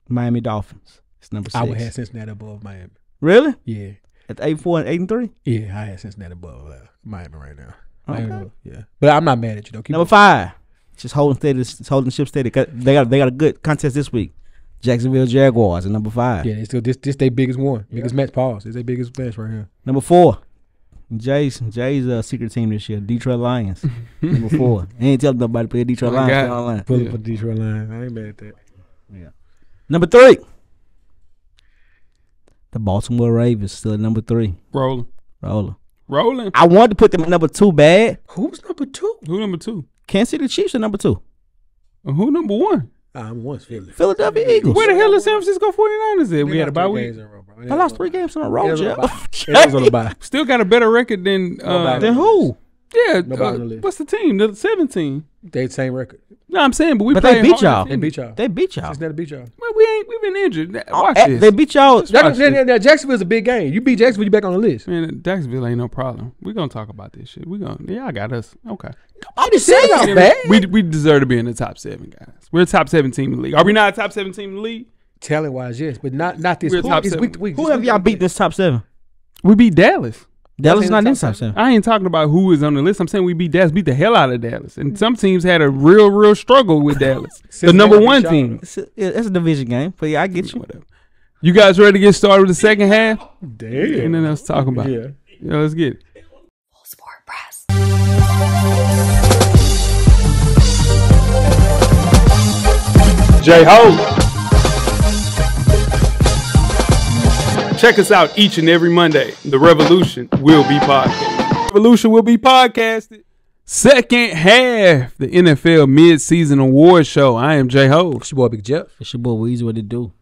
Miami Dolphins. It's number six.
I would have Cincinnati above Miami.
Really?
Yeah.
At eight four and eight and three.
Yeah, I had Cincinnati above uh, Miami right now.
Okay.
Miami, yeah. But I'm not mad at you though. Keep
Number
it-
five. Just holding steady. Just holding ship steady. They got they got a good contest this week. Jacksonville Jaguars at number five.
Yeah, they still this this their biggest one. Biggest match pause. It's their biggest match right here.
Number four. Jay's Jay's uh, secret team this year, Detroit Lions. number four. He ain't telling nobody to play Detroit
Oh,
Lions.
God.
Stay online.
Pull
Yeah.
up for Detroit Lions. I ain't mad at that. Yeah.
Number three. The Baltimore Ravens still at number three.
Rolling.
Roller.
Rolling.
I wanted to put them at number two bad.
Who's number two?
Who number two?
Kansas City Chiefs are number two.
And who number one?
I'm once Philly.
Philadelphia Eagles.
Where the hell is San Francisco 49ers at? We had a bye week.
I lost three games in a row,
It was on a
Jeff.
bye. It was on a bye.
Still got a better record than uh,
Nobody.
Then who?
Yeah.
Nobody
uh,
on the list.
what's the team? The 17.
They the same record.
No, I'm saying, but we
But they
played
beat
harder
y'all.
They beat y'all.
They beat y'all.
Cincinnati beat y'all.
Well, we ain't. We've been injured. Watch
Eh,
this.
They beat y'all.
That,
Watch
that,
this.
that, Jacksonville's a big game. You beat Jacksonville, you back on the list.
Man, Jacksonville ain't no problem. We're gonna talk about this shit. We gonna y'all got us. Okay.
I'm just said
Yeah,
not bad.
We we deserve to be in the top seven, guys. We're a top seven team in the league. Are we not a top seven team in the league?
Talent wise, yes, but not not this.
We're
Who,
top
it's
seven.
week to week.
Who
Just
have
week
y'all
to
beat this top seven?
We beat Dallas.
Dallas not in
top
top seven.
I ain't talking about who is on the list. I'm saying we beat Dallas, beat the hell out of Dallas. And mm. some teams had a real, real struggle with Dallas. the number one team.
It's a, it's a division game, but yeah, I get you.
Whatever. You guys ready to get started with the second half?
Damn.
Ain't nothing else to talk about.
Yeah.
Yeah, let's get it.
Sport Press.
J Ho. Check us out each and every Monday. The Revolution will be podcasted. Revolution will be podcasted. Second half, the NFL midseason award show. I am J Ho.
It's your boy Big Jeff.
It's your boy Weezy. What it do?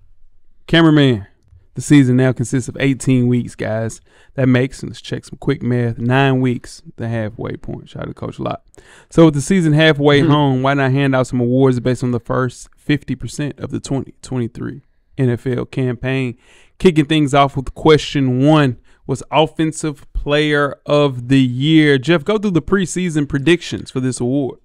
Cameraman. The season now consists of 18 weeks, guys. That makes, let's check some quick math, nine weeks, the halfway point. Shout out to Coach Lock. So with the season halfway mm-hmm. home, why not hand out some awards based on the first 50% of the 2023 NFL campaign? Kicking things off with question one was Offensive Player of the Year. Jeff, go through the preseason predictions for this award.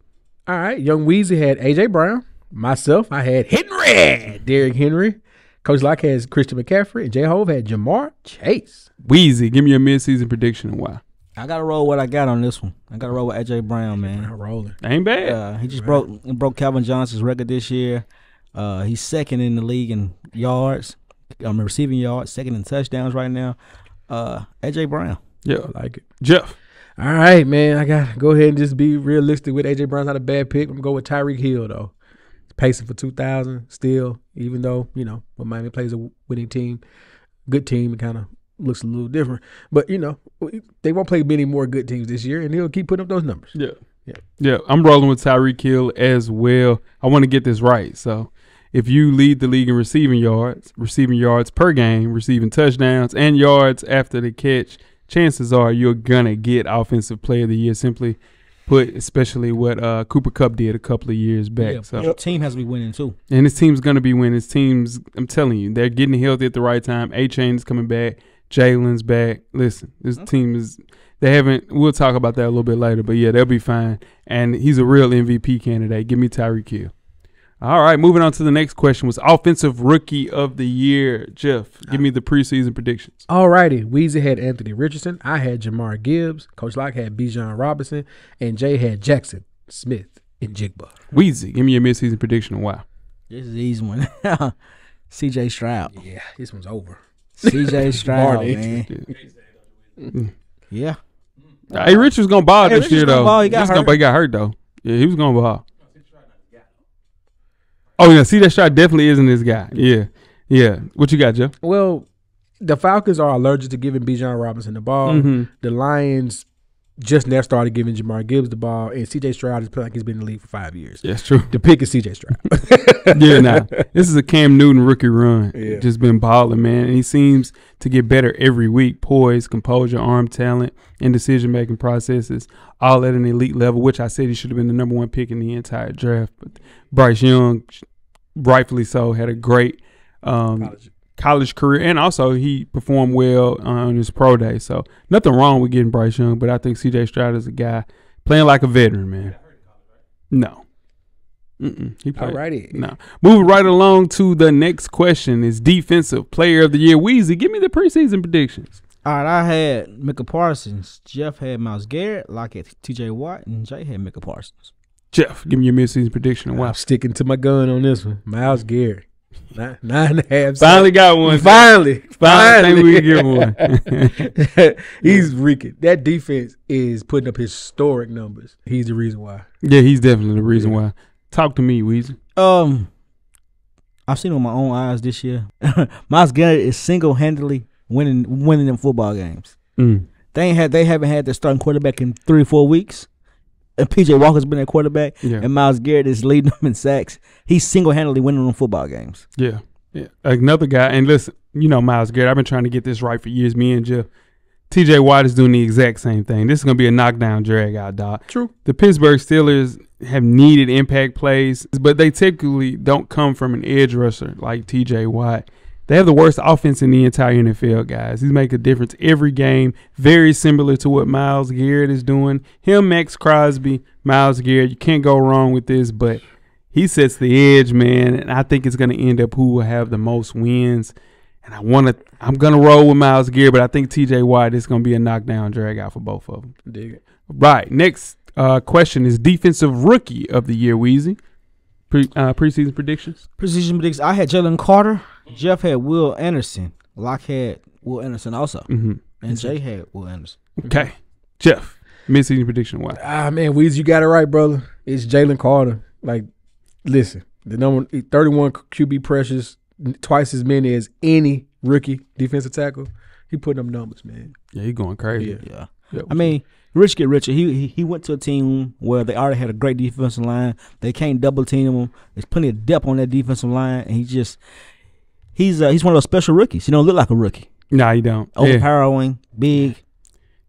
All right, Young Weezy had AJ Brown. Myself, I had Henry, Derrick Henry. Coach Lock has Christian McCaffrey, and J Hove had Ja'Marr Chase.
Weezy, give me your midseason prediction and why.
I gotta roll what I got on this one. I gotta roll with AJ Brown, man.
rolling.
Ain't bad.
Uh, he just broke broke Calvin Johnson's record this year. Uh, he's second in the league in yards, um, receiving yards, second in touchdowns right now. Uh, AJ Brown.
Yeah.
I like it.
Jeff.
All right, man. I got to go ahead and just be realistic with AJ Brown's not a bad pick. I'm going to go with Tyreek Hill, though. He's pacing for 2,000 still, even though, you know, when Miami plays a winning team, good team, it kind of looks a little different. But, you know, they won't play many more good teams this year, and he'll keep putting up those numbers.
Yeah.
Yeah.
Yeah. I'm rolling with Tyreek Hill as well. I want to get this right. So if you lead the league in receiving yards, receiving yards per game, receiving touchdowns, and yards after the catch, chances are you're gonna get offensive player of the year simply put, especially what uh, Cooper Kupp did a couple of years back.
Yeah,
so
the team has to be winning too.
and his team's gonna be winning. His team's I'm telling you, they're getting healthy at the right time. Achane's coming back. Jalen's back. Listen, this team is they haven't we'll talk about that a little bit later, but yeah, they'll be fine. And he's a real MVP candidate. Give me Tyreek Hill. All right, moving on to the next question was offensive rookie of the year. Jeff, give me the preseason predictions.
All righty. Weezy had Anthony Richardson. I had Jahmyr Gibbs. Coach Lock had Bijan Robinson. And Jay had Jackson Smith and Jigba.
Weezy, give me your midseason prediction and why.
This is easy one. CJ Stroud.
Yeah, this one's over.
CJ Stroud,
Marty.
man. Yeah.
Hey, Rich was gonna ball
Hey,
this
Rich
year though.
ball. He got
was gonna-
hurt.
he got hurt though. Yeah, he was gonna ball. Oh yeah, see that shot definitely isn't this guy. Yeah, yeah. What you got, Jeff?
Well, the Falcons are allergic to giving Bijan Robinson the ball.
Mhm.
The Lions just now started giving Jahmyr Gibbs the ball. And CJ Stroud is playing like he's been in the league for five years.
It's true.
The pick is CJ Stroud.
yeah, nah. This is a Cam Newton rookie run.
Yeah.
Just been balling, man. And he seems to get better every week. Poise, composure, arm talent, and decision making processes, all at an elite level, which I said he should have been the number one pick in the entire draft. But Bryce Young, rightfully so, had a great um, college. Career, and also he performed well uh, on his pro day. So nothing wrong with getting Bryce Young, but I think C.J. Stroud is a guy playing like a veteran, man. No. Mm-mm. He played.
Alrighty.
No. Moving right along to the next question is defensive player of the year. Weezy, give me the preseason predictions.
All right, I had Micah Parsons. Jeff had Myles Garrett. Lock had TJ Watt. And Jay had Micah Parsons.
Jeff, give me your midseason prediction and why.
I'm sticking to my gun on this one. Myles Garrett. Nine, nine and a half.
Finally got one.
Finally.
Finally,
Finally.
we can get one.
he's reeking. That defense is putting up historic numbers. He's the reason why.
yeah, he's definitely the reason why. Talk to me, Weezy.
Um, I've seen it with my own eyes this year. Myles Garrett is single handedly winning winning them football games.
Mm.
They ain't had they haven't had their starting quarterback in three or four weeks. And PJ Walker's been their quarterback,
Yeah.
and Myles Garrett is leading them in sacks. He's single handedly winning them football games.
Yeah. Yeah. Another guy, and listen, you know, Myles Garrett, I've been trying to get this right for years. Me and Jeff. TJ Watt is doing the exact same thing. This is going to be a knockdown drag out, Doc.
True.
The Pittsburgh Steelers have needed impact plays, but they typically don't come from an edge rusher like TJ Watt. They have the worst offense in the entire NFL, guys. He's making a difference every game, very similar to what Myles Garrett is doing. Him, Maxx Crosby, Myles Garrett, you can't go wrong with this, but he sets the edge, man, and I think it's going to end up who will have the most wins. And I want to, I'm going to roll with Myles Garrett, but I think TJ Watt is going to be a knockdown drag out for both of them.
Dig it.
Right. Next uh, question is defensive rookie of the year, Weezy. Pre, uh, preseason predictions.
Precision predicts. I had Jalen Carter. Jeff had Will Anderson. Lock had Will Anderson also,
hmm
and Jay had Will Anderson.
Okay. Jeff, midseason prediction. Why?
Ah man, Weezy, you got it right, brother. It's Jalen Carter. Like, listen, The number 31 QB pressures, twice as many as any rookie defensive tackle. He put them numbers, man.
Yeah, he going crazy.
Yeah.
Yeah.
Yeah.
I mean, rich get richer. He, he he went to a team where they already had a great defensive line. They can't double team him. There's plenty of depth on that defensive line, and he just he's uh, he's one of those special rookies. He don't look like a rookie.
Nah, you don't. Yeah.
Overpowering, big.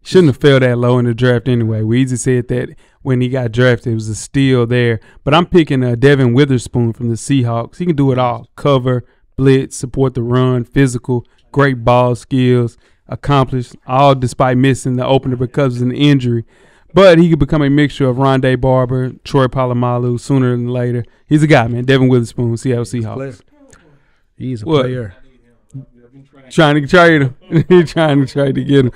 Shouldn't have fell that low in the draft anyway. Weezy said that when he got drafted, it was a steal there. But I'm picking uh, Devon Witherspoon from the Seahawks. He can do it all: cover, blitz, support the run, physical, great ball skills, accomplished all despite missing the opener because of an injury. But he could become a mixture of Rondé Barber, Troy Polamalu sooner than later. He's a guy, man. Devon Witherspoon, Seattle Seahawks.
Player. He's a
What?
player.
trying to trade him. Trying to try to get him.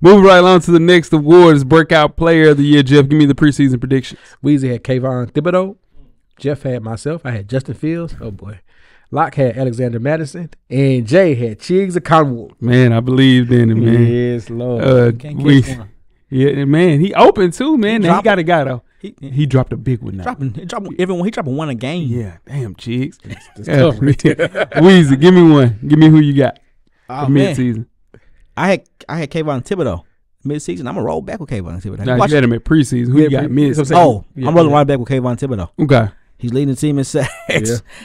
Moving right on to the next award is Breakout Player of the Year. Jeff, give me the preseason predictions.
Weezy had Kayvon Thibodeaux. Jeff had myself. I had Justin Fields. Oh boy. Lock had Alexander Mattison. And Jay had Chiggs Okonkwo.
Man, I believed in him, man.
Yes, Lord.
Uh,
Can't
we,
catch one.
yeah, man, he open too, man. Now, he got a guy though.
He, he
He dropped a big one now.
dropping, he dropping everyone. He dropping one a game.
Yeah, damn, Jigs.
It's
Yeah.
tough right.
Weezy, give me one. Give me who you got
Oh,
for
man.
midseason.
I had I had Kayvon Thibodeaux midseason. I'm gonna roll back with Kayvon Thibodeaux.
Now,
Watch-
you had him at preseason. Who
Yeah,
you got
pre-
mid?
that's what I'm saying.
oh,
Yeah,
I'm rolling
yeah.
right back with Kayvon Thibodeaux.
Okay.
He's leading the team in sacks.
Yeah.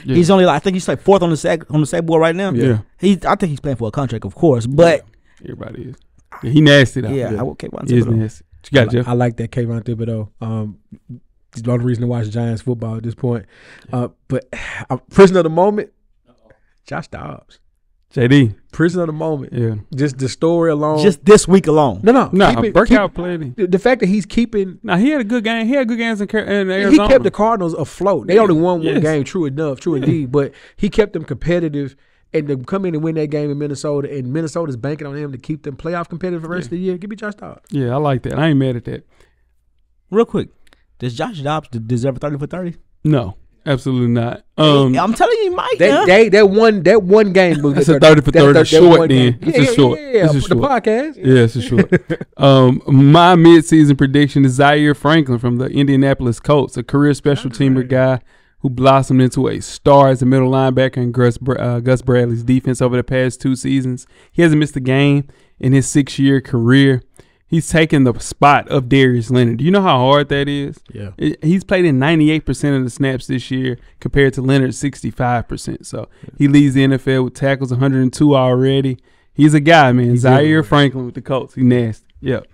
Yeah.
He's only like I think he's like fourth on the sack on the sack board right now.
Yeah.
He I think he's playing for a contract, of course. But
Everybody is. Yeah, he nasty though.
yeah, I will Kayvon
He is
Thibodeaux.
nasty. What you got,
I,
Jeff?
I like that Kayvon Thibodeaux. Um, it's the only reason to watch Giants football at this point. Uh, but uh, prisoner of the moment, Josh Dobbs.
JD.
Prisoner of the moment.
Yeah.
Just the story alone.
Just this week alone.
no, no,
No,
keep it-
breakout
keep-
player.
the, the fact that he's keeping.
Now he had a good game. He had good games in, Car- in
He kept the Cardinals afloat. They only won one
Yes.
game, true enough, true indeed. But he kept them competitive, and to come in and win that game in Minnesota, and Minnesota's banking on him to keep them playoff competitive for the rest of the year. Give me Josh Dobbs.
yeah, I like that. I ain't mad at that.
Real quick, does Josh Dobbs deserve a thirty for thirty?
No, absolutely not. Um,
I'm telling you, Mike.
That
huh?
they that one that one game was
That's a 30 for 30
that
short then.
game.
It's
yeah,
a
yeah,
short.
Yeah, yeah,
It's a
the
short.
podcast.
Yeah, it's a short. um, my midseason prediction is Zaire Franklin from the Indianapolis Colts, a career special teamer guy who blossomed into a star as a middle linebacker in Gus, uh, Gus Bradley's defense over the past two seasons. He hasn't missed a game in his six year career. He's taken the spot of Darius Leonard. Do you know how hard that is?
Yeah.
It- He's played in 98% of the snaps this year compared to Leonard's 65%. So he leads the NFL with tackles 102 already. He's a guy, man. Zaire Franklin with the Colts. He nasty. Yep.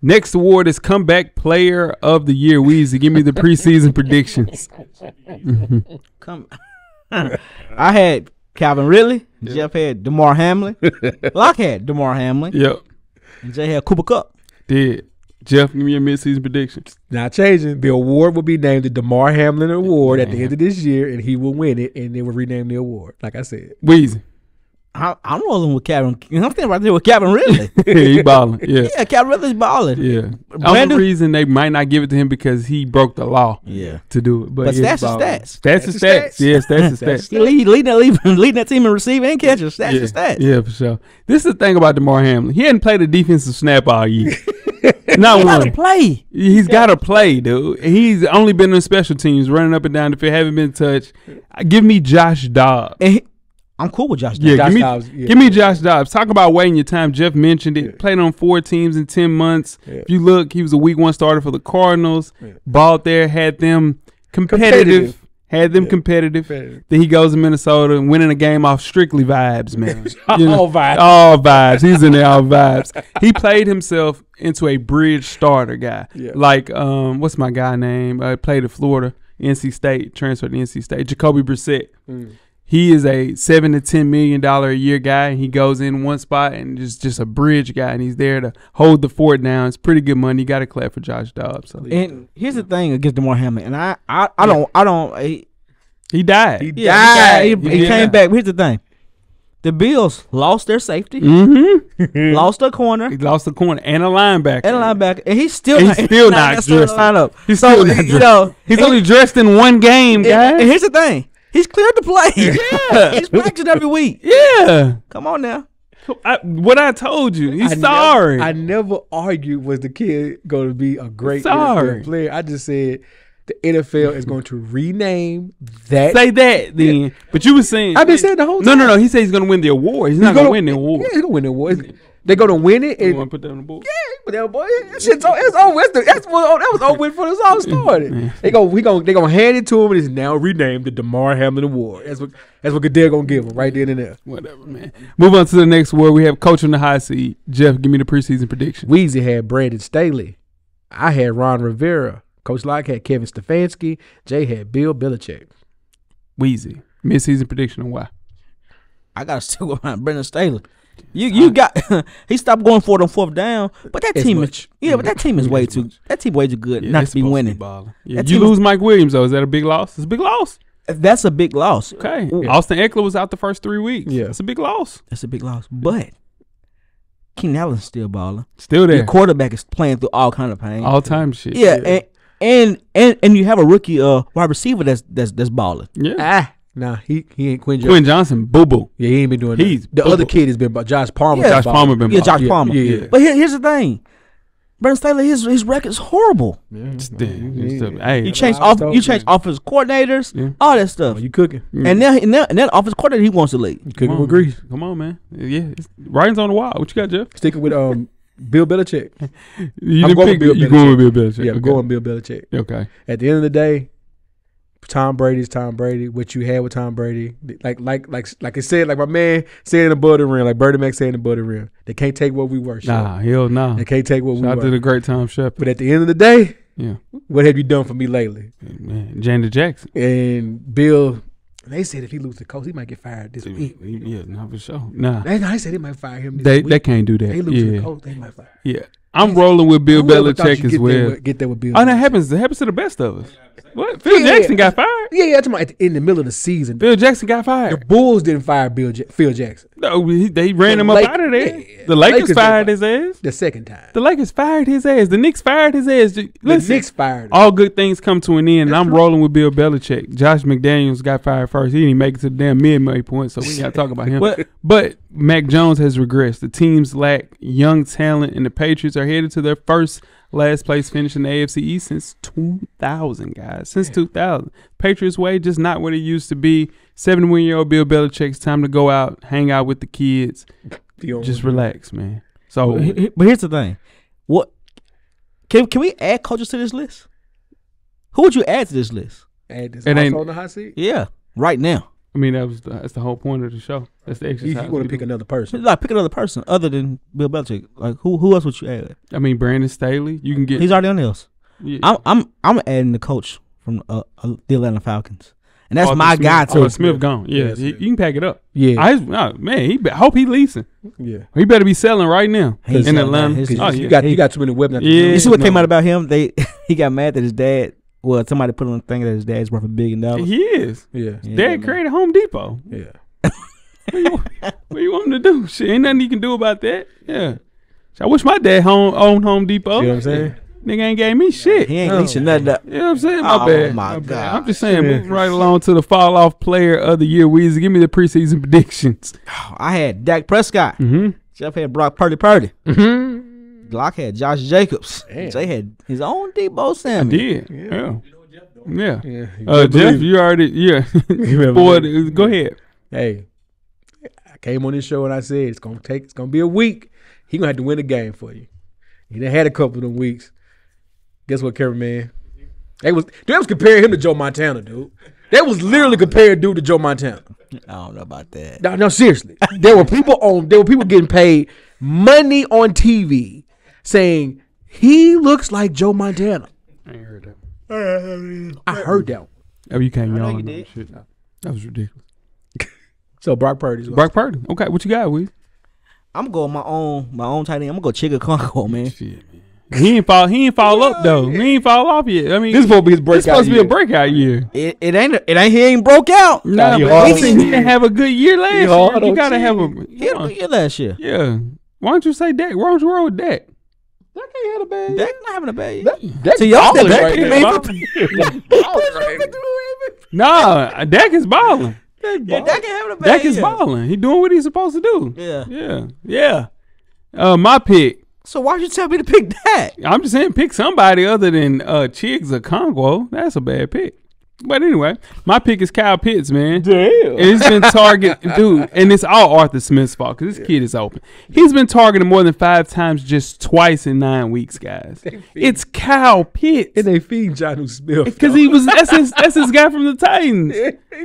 Next award is Comeback Player of the Year. Weezy, give me the preseason predictions.
Come. I had Calvin Ridley. Jeff had Damar Hamlin. Lock had Damar Hamlin.
Yep.
And Jay had Cooper Kupp.
Did. Jeff, give me your midseason predictions.
Not changing. The award will be named the Damar Hamlin Award at the end of this year, and he will win it, and they will rename the award. Like I said,
Weezy.
I, I'm rolling with Calvin. I'm standing right there with Calvin Ridley.
he balling. Yeah.
yeah, Calvin Ridley's balling.
Yeah. Only reason they might not give it to him because he broke the law
Yeah.
to do it. But,
But
yeah,
stats is
balling.
stats.
Stats is
Stats is
stats.
stats.
Yeah, stats is
That's
stats.
He lead, leading, that, leading, leading that team in receiving and catching. Stats
yeah.
stats.
Yeah, for sure. This is the thing about Damar Hamlin. He hadn't played a defensive snap all year. Not
He gotta
one.
play.
He's got to play, dude. He's only been in special teams, running up and down the field, haven't been touched. Give me Josh Dobbs.
And he, I'm cool with Josh.
Yeah,
Josh
give me,
Dobbs, yeah.
give me Josh Dobbs. Talk about waiting your time. Jeff mentioned it. Played on four teams in ten months.
Yeah.
If you look, he was a week one starter for the Cardinals.
Yeah.
Balled there, had them competitive.
Competitive.
Had them
Yeah.
competitive.
Competitive.
Then he goes to Minnesota and winning a game off strictly vibes, man.
All vibes.
All vibes. He's in there, all vibes. He played himself into a bridge starter guy.
Yeah.
Like, um, what's my guy name? Uh, played at Florida, NC State, transferred to NC State. Jacoby Brissett.
Mm.
He is a seven to ten million dollar a year guy. He goes in one spot and just just a bridge guy, and he's there to hold the fort down. It's pretty good money. You got to clap for Josh Dobbs. So
And here's the thing against Damar Hamlin, and I, I, I don't, I don't. He,
he died.
He
yeah, he,
died.
got- he, he
Yeah.
came back. Here's the thing: the Bills lost their safety,
mm-hmm.
lost their corner,
He lost the corner and a linebacker.
and a linebacker, and he's still,
And
not,
he's still not
not starting the
dressed.
lineup.
He's
so
still not
you know,
He's
and-
only dressed in one game,
and,
guys.
and here's the thing: he's cleared to play.
Yeah.
he's practicing every week.
yeah.
Come on now.
I, what I told you. He's
I never-
sorry.
I never argued was the kid going to be a great
Sorry.
NFL player. I just said the NFL is going to rename that.
Say that then. But you were saying
I've been saying the whole
No,
time.
no, no. no. He said he's gonna win the award. He's not gonna, win the award.
Yeah, he's gonna win the award. They're gonna win it.
You want to put that on the board?
but that boy, that shit's over. It's over. That's, the, that's what that was over before this all started. They go, we gonna they gonna hand it to him, and it's now renamed the Damar Hamlin Award. That's what that's what Goodell gonna give him right then and there.
Whatever, man. Move on to the next award. We have coach on the high seat. Jeff, give me the preseason prediction.
Weezy had Brandon Staley. I had Ron Rivera. Coach Lock had Kevin Stefanski. Jay had Bill Belichick.
Weezy. Mid-season prediction and why?
I gotta stick with my Brandon Staley. You you got he stopped going for it on fourth down, but that
As
team
much.
is yeah, but that team is way too
much.
that team way too good
Yeah,
not to be
supposed
winning.
balling. Yeah.
That
You
team
lose Mike Williams though. Is that a big loss? It's a big loss.
That's a big loss.
Okay.
Ooh.
Austin Ekeler was out the first three weeks.
Yeah.
It's a big loss.
That's a big loss. But Keenan Allen's still balling.
Still
Your
there.
quarterback is playing through all kind of pain.
All time shit.
yeah, And, and and and you have a rookie uh wide receiver that's that's that's balling.
Yeah.
Ah, nah, he he ain't Quinn.
Quentin Johnston, boo boo.
Yeah, he ain't been doing.
He's
that. the
bubble.
other kid has been, but Josh Palmer.
Yeah.
Josh Palmer been
Yeah,
balling.
Josh Palmer.
yeah, yeah.
But here, here's the thing. Brandon Staley, his his record's horrible.
Still, still- Hey,
You change
I
off you change
you.
offensive coordinators,
Yeah.
all that stuff.
Oh, you cooking?
And now and now and that offensive coordinator he wants to leave.
You cooking
Come
with
on,
grease?
Come on, man. Yeah, it's, writing's on the wall. What you got, Jeff?
Sticking with um Bill Belichick.
You
I'm
didn't
going
pick
with Bill
You going
Belichick.
with Bill Belichick?
Yeah,
okay.
I'm going Bill Belichick.
Okay.
At the end of the day, Tom Brady's Tom Brady. What you had with Tom Brady, like like like like I said, like my man said in the rim, like Birdie Mac said in the rim. They can't take what we were. Sean.
Nah, hell no.
They can't take what we
Shout out to the great Tom Shepard.
But at the end of the day,
Yeah,
what have you done for me lately?
man. Janet Jackson.
And Bill, they said if he loses the coach, he might get fired this week.
Yeah, not for sure. Nah,
They, they said they might fire him this
they
week.
they can't do that.
They lose the
Yeah,
coach, they might fire.
yeah. I'm rolling with Bill
Whoever thought
Belichick as
get there
well.
with- get there with Bill.
Oh, that
Belichick.
happens. It happens to the best of us. What? Phil
Yeah,
Jackson got fired.
Yeah, yeah. I'm talking about at the- in the middle of the season.
Phil Jackson got fired.
The
fired.
Bulls didn't fire Bill Ja- Phil Jackson
No, he, they ran
The
him up out of there.
yeah,
the Lakers,
Lakers
fired his ass.
the second time.
The Lakers fired his ass. The Knicks fired his ass.
The
Listen,
Knicks fired him.
all good things come to an end, and I'm rolling with Bill Belichick. Josh McDaniels got fired first. He didn't make it to the damn midway point, so we got to talk about him.
But-
but Mac Jones has regressed. The teams lack young talent, and the Patriots are headed to their first last place finish in the AFC East since 2000, guys. Since 2000. Patriots way just not what it used to be. 71 year old Bill Belichick's time to go out, hang out with the kids,
You know,
just relax, man. So
But here's the thing. What can can we add coaches to this list? Who would you add to this list?
add this
It ain't-
also on the hot seat.
Yeah, right now.
I mean, that was the, that's the whole point of the show. That's the
You,
exercise.
you want
we
to pick
do.
another person?
Like pick another person other than Bill Belichick. Like who who else would you add?
I mean, Brandon Staley. You can get.
He's already on the list.
yeah.
I'm I'm I'm adding the coach from uh, uh, the Atlanta Falcons, and that's
Arthur
my
Smith.
guy
Arthur
too.
Smith gone. Yeah,
Yes,
he- you can pack it up.
Yeah,
I oh, man, he be, hope he leasing.
yeah.
He better be selling right now
He's
in Atlanta.
that. His-
Oh,
you got
he-
you got too many weapons.
Yeah.
You see what came out about him? They he got mad that his dad. Well, somebody put on a thing that his dad's worth a billion dollars.
he is.
Yeah,
Yeah,
Dad created Home Depot.
yeah.
What you, what you want him to do? Shit, ain't nothing you can do about that. Yeah. I wish my dad home owned Home Depot.
You know what I'm saying?
Nigga ain't gave me shit.
He ain't
Oh.
leasing nothing up.
You know what I'm saying? My
Oh,
bad.
my
bad.
God.
I'm just saying, moving right along to the fall off player of the year, Weezy. Give me the preseason predictions.
I had Dak Prescott.
Mm-hmm.
Jeff had Brock Purdy Purdy.
Mm-hmm.
Lock had Josh Jacobs.
Damn.
Jay had his own Debo
I
Samuel.
did. Yeah. Yeah.
Yeah, you
Uh, Jeff, you already, yeah. Boy, go ahead.
Hey, I came on this show and I said it's gonna take. It's gonna be a week. He gonna have to win the game for you. He done had a couple of them weeks. Guess what, cameraman? They was they was comparing him to Joe Montana, dude. They was literally comparing dude to Joe Montana.
I don't know about that.
No, no, seriously. There were people on. There were people getting paid money on TV saying he looks like Joe Montana.
I ain't heard that.
I heard that. One.
Oh, you can't
know
yawn
you
shit. That was ridiculous.
So Brock Purdy's
Brock Purdy. Okay, what you got, Weezy?
I'm going my own my own tight end. I'm gonna go Chig Okonkwo, man.
Shit, man. He ain't fall. He ain't fall up though. He ain't fall off yet. I mean,
This is supposed to be his
it's
breakout.
supposed to be a breakout year.
It, it ain't it ain't he ain't broke out.
Nah,
he
but he didn't- he
you.
didn't have a good year last
He
year. You gotta
you.
have a.
He had a good year last year.
Yeah. Why don't you say Dak? Why don't you roll with Dak?
That can't have a bad
Dak not having a bad year.
That, that's
To y'all,
balling
Dak
right
ain't
now.
even-
right now.
Nah, Dak is balling.
Yeah, Dak ain't having a bad
Dak is balling. He doing what he's supposed to do.
Yeah.
Yeah. Yeah. Uh, my pick,
So why'd you tell me to pick that?
I'm just saying, pick somebody other than uh, Chiggs Okonkwo. That's a bad pick. But anyway, my pick is Kyle Pitts, man.
Damn.
And he's been targeted, dude, and it's all Arthur Smith's fault because this kid is open. He's been targeted more than five times just twice in nine weeks, guys. It's Kyle Pitts
And they feed Jonnu Smith.
because he was that's his, that's his guy from the Titans.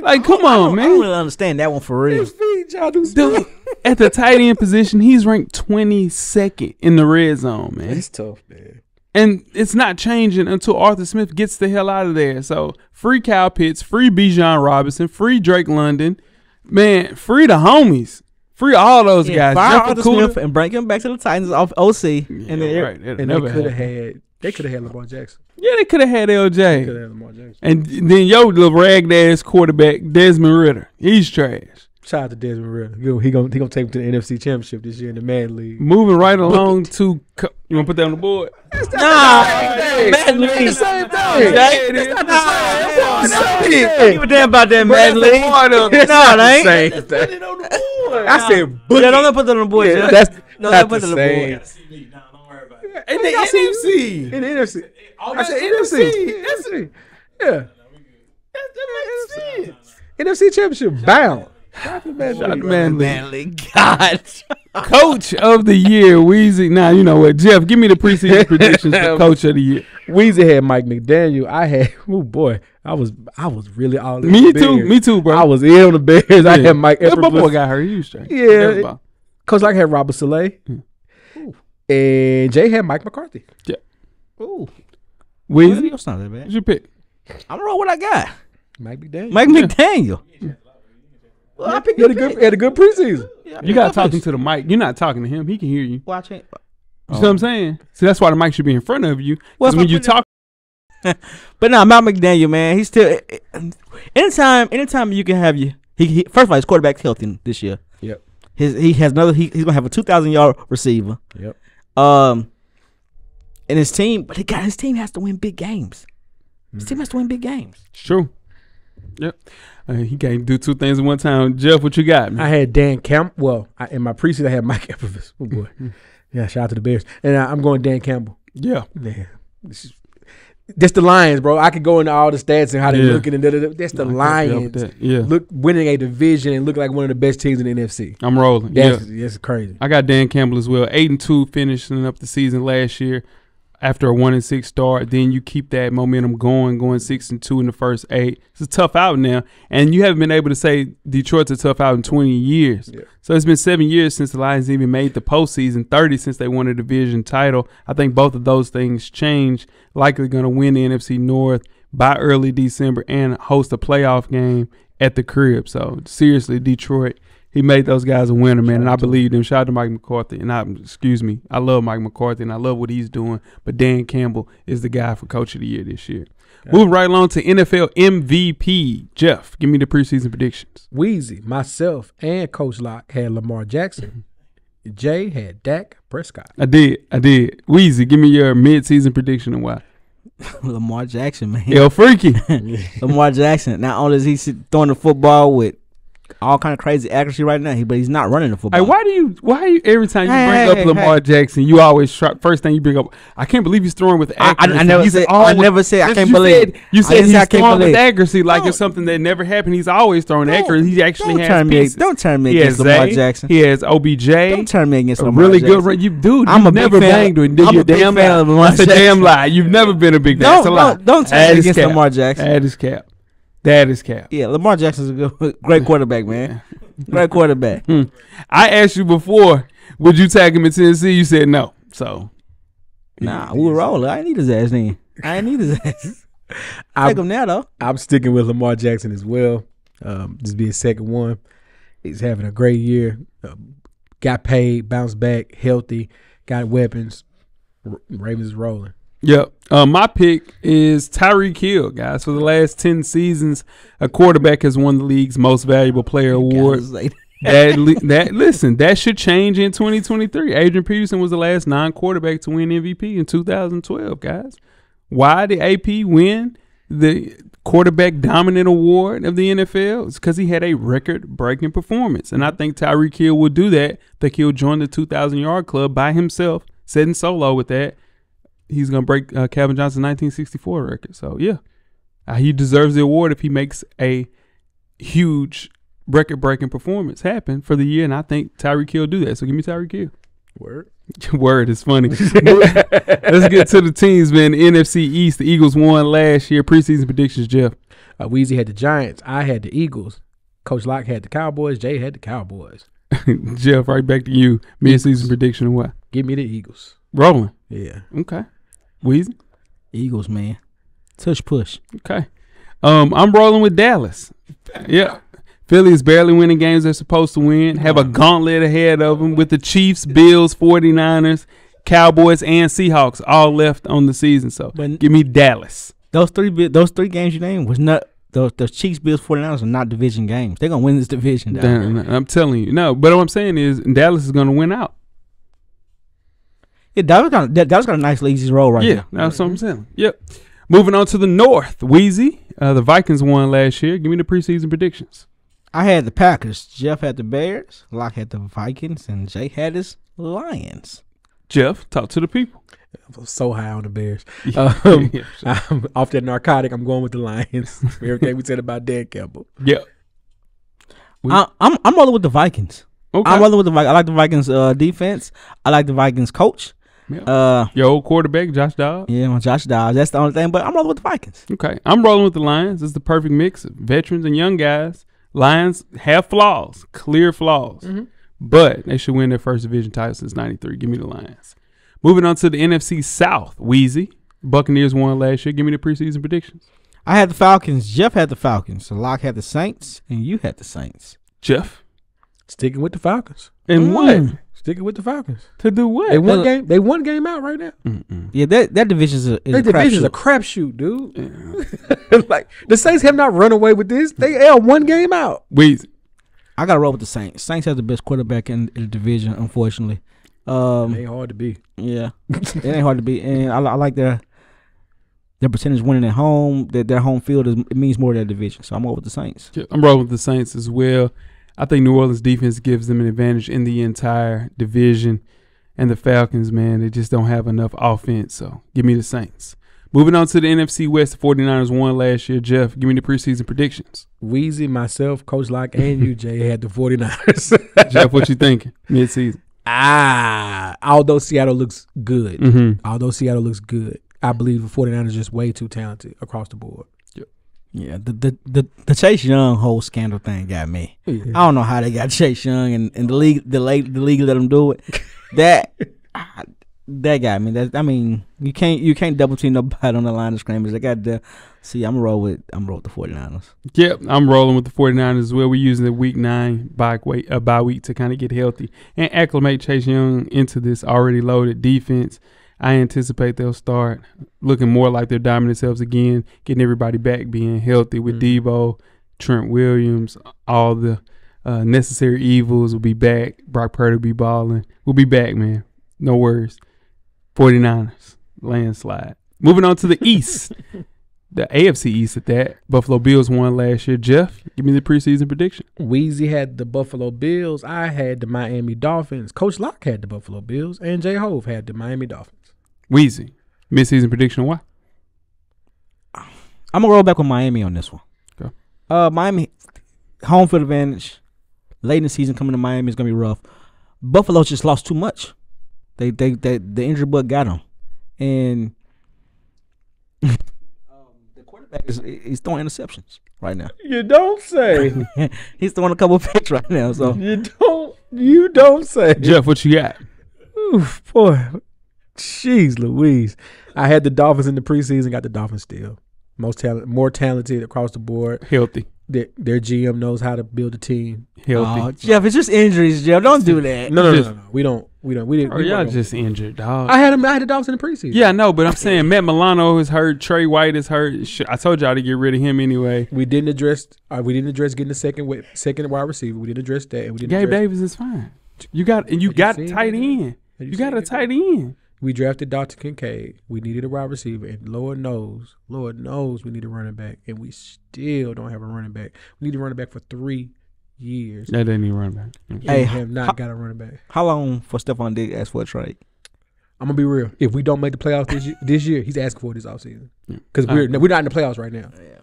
Like, come on,
don't, I don't really understand that one for real.
They feed Jonnu Smith.
Dude, at the tight end position, he's ranked 22nd in the red zone, man.
That's tough, man.
And it's not changing until Arthur Smith gets the hell out of there. So free Kyle Pitts, free Bijan Robinson, free Drake London, man, free the homies, free all those
Yeah,
guys.
fire Arthur Smith and bring him back to the Titans off OC. and then
right.
And they could have had they could have had Lamar Jackson.
Yeah, they could have had LJ.
Could have had Lamar Jackson.
And then yo little ragged ass quarterback, Desmond Ridder. He's trash.
Shout out to Desmond Ridder. He gonna he gonna, he gonna take him to the NFC Championship this year in the Mad League.
Moving right along to co- you wanna put that on the board?
Nah, Madden League.
Same thing.
Yeah, it is.
Don't give a damn about that Madden League. No, it ain't.
Same thing. I said,
Yeah,
it.
don't put that on the board.
Yeah, that's
No,
not
put
the
it
same.
board.
See me now, don't worry about it.
In the
I see you.
NFC.
In the NFC.
Oh,
I said NFC. NFC. Yeah. NFC Championship bound. Shout out to the Mad
Shout out
League.
to Man League.
Madden League. God.
Coach of the year, Weezy. Now you know what, Jeff. Give me the preseason predictions for Coach of the year.
Weezy had Mike McDaniel. I had oh boy, I was I was really all in
Me
the
too.
Bears.
Me too, bro.
I was in on the Bears. I had Mike
That boy got hurt. He was straight.
Yeah.
That's
Coach like had Robert Saleh. Hmm. And Jay had Mike McCarthy. Yeah.
Ooh.
Weezy,
That's not that bad.
what's your pick?
I'm gonna roll what I got.
Mike McDaniel.
Mike McDaniel. Well, I picked
he had a good he had a good preseason.
You got to talk to the mic. You're not talking to him. He can hear you.
Watch it.
You see what I'm saying? See, that's why the mic should be in front of you.
Well,
Because
if
when
I
you
put it-
talk,
But nah, Mike McDaniel, man, he's still. Eh, eh, anytime, anytime you can have you. He, he first of all, his quarterback's healthy this year.
Yep.
His he has another. He, he's gonna have a two thousand yard receiver.
Yep.
Um, and his team, but he got his team has to win big games. His hmm. team has to win big games.
it's true. Yep. Uh, he can't do two things at one time. Jeff, what you got? Man?
I had Dan Camp. Well, I, in my preseason, I had Mike Epperson. Oh boy, yeah. Shout out to the Bears. And I, I'm going Dan Campbell.
yeah.
Man, this is that's the Lions, bro. I could go into all the stats and how they
Yeah.
looking and da, da, da. that's the
I can't help
Lions.
that. Yeah.
Look, winning a division and look like one of the best teams in the NFC.
I'm rolling. Yeah.
That's that's crazy.
I got Dan Campbell as well. Eight and two finishing up the season last year after a one and six start. Then you keep that momentum going, going six and two in the first eight. It's a tough out now. And you haven't been able to say Detroit's a tough out in twenty years.
Yeah.
So it's been seven years since the Lions even made the postseason, thirty since they won a division title. I think both of those things change. Likely gonna win the NFC North by early December and host a playoff game at the crib. So seriously, Detroit he made those guys a winner, man, and I believe them. Shout out to Mike McCarthy, and I excuse me, I love Mike McCarthy, and I love what he's doing. But Dan Campbell is the guy for Coach of the Year this year. Moving right along to NFL MVP, Jeff. Give me the preseason predictions.
Weezy, myself, and Coach Lock had Lamar Jackson. Jay had Dak Prescott.
I did, I did. Weezy, give me your mid-season prediction and why.
Lamar Jackson, man.
El Freaky,
Lamar Jackson. Not only is he throwing the football with all kind of crazy accuracy right now, but he's not running the football.
hey, why do you? Why you every time you
Hey,
bring
hey,
up Lamar. Jackson, you always try, first thing you bring up? I can't believe he's throwing with
I, I,
accuracy.
I never said. I never said. I can't believe.
you said. You said he's
I
throwing with accuracy like
Don't-
it's something that never happened. He's always throwing accuracy. He actually
Don't
has
turn me.
pieces.
Don't turn me against
has
Lamar Jackson.
He has OBJ.
Don't turn me against Lamar
really
Jackson.
good. You dude,
I'm
you've
a
never banged with
I'm a
damn
fan
lie.
of Lamar
That's a damn lie. You've never been a big fan.
Don't
That's a lie.
don't, turn me against. Lamar Jackson.
That is cap. That is cap.
Yeah, Lamar Jackson's a good, great quarterback, man. Great quarterback.
Hmm. I asked you before, would you tag him in Tennessee? You said no. So
Nah, we were rolling. I need his ass then. I ain't need his ass. Take
I'm,
him now though.
I'm sticking with Lamar Jackson as well. Um, just being second one. He's having a great year. Um, got paid, bounced back, healthy, got weapons. R- Ravens is rolling.
Yep. Uh, my pick is Tyreek Hill, guys. For the last 10 seasons, a quarterback has won the league's most valuable player award. That, li- that listen, that should change in 2023. Adrian Peterson was the last non-quarterback to win MVP in 2012, guys. Why did AP win the quarterback dominant award of the NFL? It's because he had a record-breaking performance, and I think Tyreek Hill will do that. I think he'll join the 2,000 yard club by himself setting solo with that. He's gonna break uh, Calvin Johnson's 1964 record. So yeah, uh, he deserves the award if he makes a huge record-breaking performance happen for the year. And I think Tyreek Hill do that. So give me Tyreek Hill.
Word.
Word is funny. Let's get to the teams, man. The NFC East, the Eagles won last year. Preseason predictions, Jeff.
Uh, Weezy had the Giants. I had the Eagles. Coach Lock had the Cowboys. Jay had the Cowboys.
Jeff, right back to you. Mid-season prediction and what?
Give me the Eagles.
Rolling.
Yeah.
Okay. Weezy.
Eagles, man. Tush push.
Okay. Um, I'm rolling with Dallas. Yeah. Philly is barely winning games they're supposed to win. Have a gauntlet ahead of them with the Chiefs, Bills, 49ers, Cowboys, and Seahawks all left on the season. So
But-
give me Dallas.
Those three those three games you named was not those those Chiefs, Bills, 49ers are not division games. They're gonna win this division.
Damn, I'm telling you. No, but what I'm saying is Dallas is going to win out.
Yeah, Dallas got that, Dallas got a nice lazy roll right
yeah,
now.
that's what I'm saying. Yep. Moving on to the North. Weezy. Uh, the Vikings won last year. Give me the preseason predictions.
I had the Packers. Jeff had the Bears. Lock had the Vikings, and Jay had his Lions.
Jeff, talk to the people.
I'm so high on the Bears.
Yeah.
Um,
Yeah.
I'm off that narcotic. I'm going with the Lions. Everything we said about Dan Campbell.
Yep. We-
I, I'm I'm rolling with the Vikings.
Okay.
I'm rolling with the Vikings. I like the Vikings uh, defense. I like the Vikings coach.
Yeah.
Uh,
Your old quarterback, Josh Dobbs.
yeah, well, Josh Dobbs. That's the only thing. But I'm rolling with the Vikings.
Okay. I'm rolling with the Lions. It's the perfect mix of veterans and young guys. Lions have flaws, clear flaws,
Mhm.
but they should win their first division title since 93. Give me the Lions. Moving on to the NFC South. Weezy. Buccaneers won last year. Give me the preseason predictions.
I had the Falcons. Jeff had the Falcons. So Lock had the Saints, and you had the Saints.
Jeff.
Sticking with the Falcons.
And
Mm.
what?
Sticking with the Falcons.
To do what?
They one game. They one game out right now.
Mm-mm.
Yeah, that that division is a, is
Their
a
division's a
crapshoot.
crapshoot, dude. like the Saints have not run away with this. They are one game out.
Weezy.
I got to roll with the Saints. Saints have the best quarterback in, in the division, unfortunately. Um,
It ain't hard to be.
yeah, it ain't hard to be, and I, I like their their percentage winning at home. That their home field is it means more to their division. So I'm over with the Saints.
Yeah, I'm rolling with the Saints as well. I think New Orleans defense gives them an advantage in the entire division. And the Falcons, man, they just don't have enough offense. So give me the Saints. Moving on to the NFC West, the 49ers won last year. Jeff, give me the preseason predictions.
Weezy, myself, Coach Lock, and you, Jay, had the 49ers.
Jeff, what you thinking? Midseason.
ah, although Seattle looks good,
Mm-hmm.
although Seattle looks good, I believe the 49ers are just way too talented across the board.
Yeah, the the the, the Chase Young whole scandal thing got me. I don't know how they got Chase Young and, and the league the league the league let them do it. That that got me. That I mean, you can't you can't double team nobody on the line of scrimmage. They got the see. I'm roll with I'm roll with the 49ers.
Yep, I'm rolling with the 49ers as well. We're using the week nine bye week, uh, bye week to kind of get healthy and acclimate Chase Young into this already loaded defense. I anticipate they'll start looking more like their dominant selves again, getting everybody back, being healthy with
Mhm.
Debo, Trent Williams, all the uh, necessary evils will be back. Brock Purdy will be balling. We'll be back, man. No worries. 49ers, landslide. Moving on to the East. the AFC East at that. Buffalo Bills won last year. Jeff, give me the preseason prediction.
Weezy had the Buffalo Bills. I had the Miami Dolphins. Coach Lock had the Buffalo Bills, and Jay Hove had the Miami Dolphins.
Weezy, midseason prediction. Why?
I'm gonna roll back with Miami on this one.
Okay.
Uh, Miami home field advantage. Late in the season, coming to Miami is gonna be rough. Buffalo just lost too much. They they, they the injury bug got them, and um, the quarterback is he's throwing interceptions right now.
You don't say.
he's throwing a couple picks right now. So
you don't. You don't say.
Jeff, what you got?
Oof, boy. Jeez Louise. I had the Dolphins in the preseason, got the Dolphins still. Most talent, more talented across the board.
Healthy.
Their, their GM knows how to build a team.
Healthy.
Oh, Jeff, it's just injuries, Jeff. Don't do that.
No, no, no,
Just-
no, no. We don't. We don't. We didn't.
Or
we
y'all
weren't-
just injured, dog.
I had him. I had the Dolphins in the preseason.
yeah, I know, but I'm saying Matt Milano is hurt. Trey White is hurt. I told y'all to get rid of him anyway.
We didn't address. Uh, we didn't address getting the second wi- second wide receiver. We didn't address that. And we didn't.
Gabe
address,
Davis is fine. You got and you
you
got a tight end.
Have
You got a tight end.
We drafted Dr. Kincaid. We needed a wide receiver, and Lord knows, Lord knows, we need a running back, and we still don't have a running back. We need a running back for three years.
That didn't even running back.
And
Hey,
we have
how-
not got a running back.
How long for Stefon Diggs asked for a trade?
I'm gonna be real. If we don't make the playoffs this year, this year he's asking for it this offseason
Yeah.
because we're we're not in the playoffs right now.
Yeah,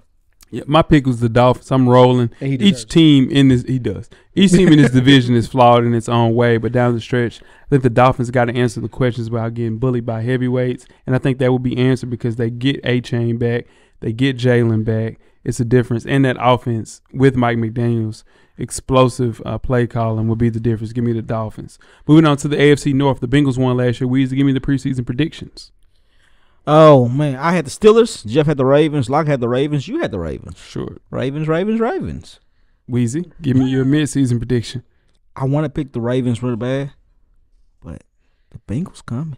my pick was the Dolphins. I'm rolling. Each team in this he does. Each team in this division is flawed in its own way, but down the stretch, I think the Dolphins got to answer the questions about getting bullied by heavyweights, and I think that will be answered because they get Achane back, they get Jalen back. It's a difference, and that offense with Mike McDaniel's explosive uh, play calling will be the difference. Give me the Dolphins. Moving on to the AFC North, the Bengals won last year. We used to give me the preseason predictions.
Oh man, I had the Steelers. Jeff had the Ravens. Lock had the Ravens. You had the Ravens.
Sure,
Ravens, Ravens, Ravens.
Weezy, give me your midseason prediction.
I want to pick the Ravens really bad, but the Bengals coming.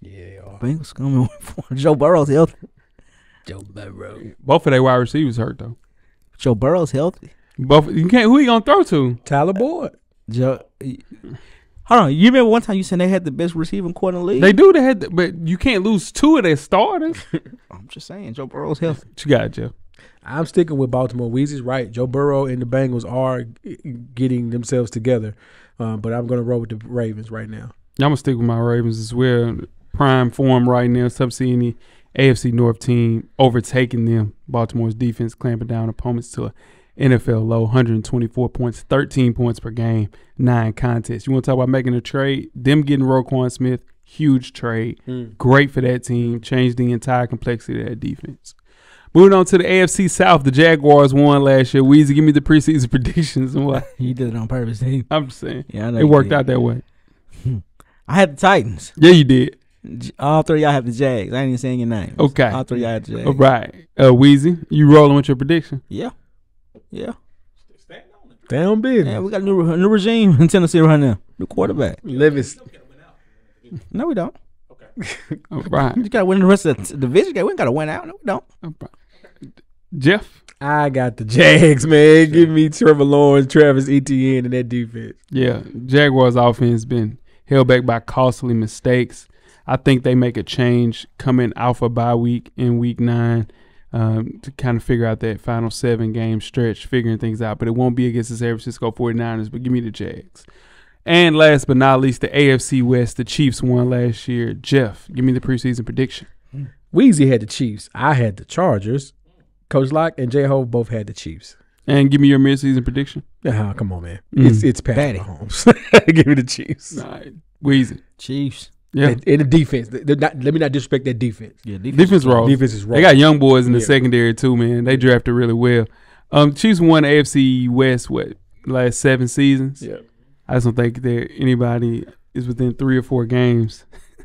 Yeah, they are.
Bengals coming. Joe Burrow's healthy.
Joe Burrow,
Both of their wide receivers hurt though.
Joe Burrow's healthy.
Both you can't. Who you gonna throw to?
Tyler Boyd.
Joe. Hold on. You remember one time you said they had the best receiving corps in the league?
They do. They had, the, but you can't lose two of their starters.
I'm just saying, Joe Burrow's healthy.
What you got, Joe?
I'm sticking with Baltimore. Weezy's right. Joe Burrow and the Bengals are getting themselves together, um, but I'm going to roll with the Ravens right now.
I'm gonna stick with my Ravens as well. Prime form right now. Tough seeing the AFC North team overtaking them. Baltimore's defense clamping down opponents to a NFL low 124 points, 13 points per game, nine contests. You want to talk about making a trade? Them getting Roquan Smith, huge trade. Great for that team. Changed the entire complexity of that defense. Moving on to the AFC South, the Jaguars won last year. Weezy, give me the preseason predictions and what?
He did it on purpose. He,
I'm just saying.
yeah, I know
It worked
did.
out that way.
I had the Titans.
Yeah, you did.
All three of y'all have the Jags. I ain't even saying your name.
Okay.
All three of y'all have the Jags.
All right. Uh, Weezy, you rolling with your prediction?
Yeah. Yeah.
Down business.
Yeah, we got a new, a new regime in Tennessee right now. New quarterback.
Levis.
No, we don't.
All right.
You got to win the rest of the division. Game. We ain't got to win out. No, we don't.
All right. Jeff?
I got the Jags, man. Give me Trevor Lawrence, Travis Etienne, and that defense.
Yeah. Jaguars offense been held back by costly mistakes. I think they make a change coming alpha bye week in week nine um, to kind of figure out that final seven game stretch, figuring things out. But it won't be against the San Francisco 49ers, but give me the Jags. And last but not least, the AFC West. The Chiefs won last year. Jeff, give me the preseason prediction.
Weezy had the Chiefs. I had the Chargers. Coach Lock and J Ho both had the Chiefs.
And give me your midseason prediction.
Come on, man.
Mm.
It's it's Patrick
Patty.
Mahomes. Give me the Chiefs.
All right. Weezy.
Chiefs.
Yeah.
And, and the defense. They're not, let me not disrespect that defense.
Yeah,
Defense rolls.
Defense is wrong.
They got young boys in the
Yeah.
secondary too, man. They drafted really well. Um, Chiefs won AFC West what last seven seasons.
Yeah.
I just don't think there anybody is within three or four games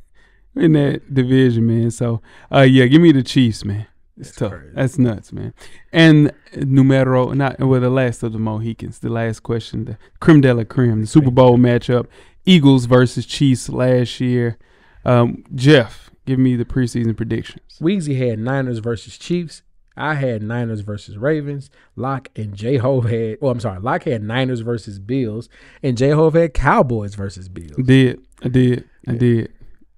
in that division, man. So, uh, yeah, give me the Chiefs, man. It's
That's
tough.
crazy.
That's nuts, man. And numero, not well, the last of the Mohicans. The last question, the creme de la creme, the Super Bowl matchup: Eagles versus Chiefs last year. Um, Jeff, give me the preseason predictions.
Weezy had Niners versus Chiefs. I had Niners versus Ravens. Lock and J Hov had, oh, I'm sorry, Lock had Niners versus Bills, and J Hov had Cowboys versus Bills.
Did I did I did.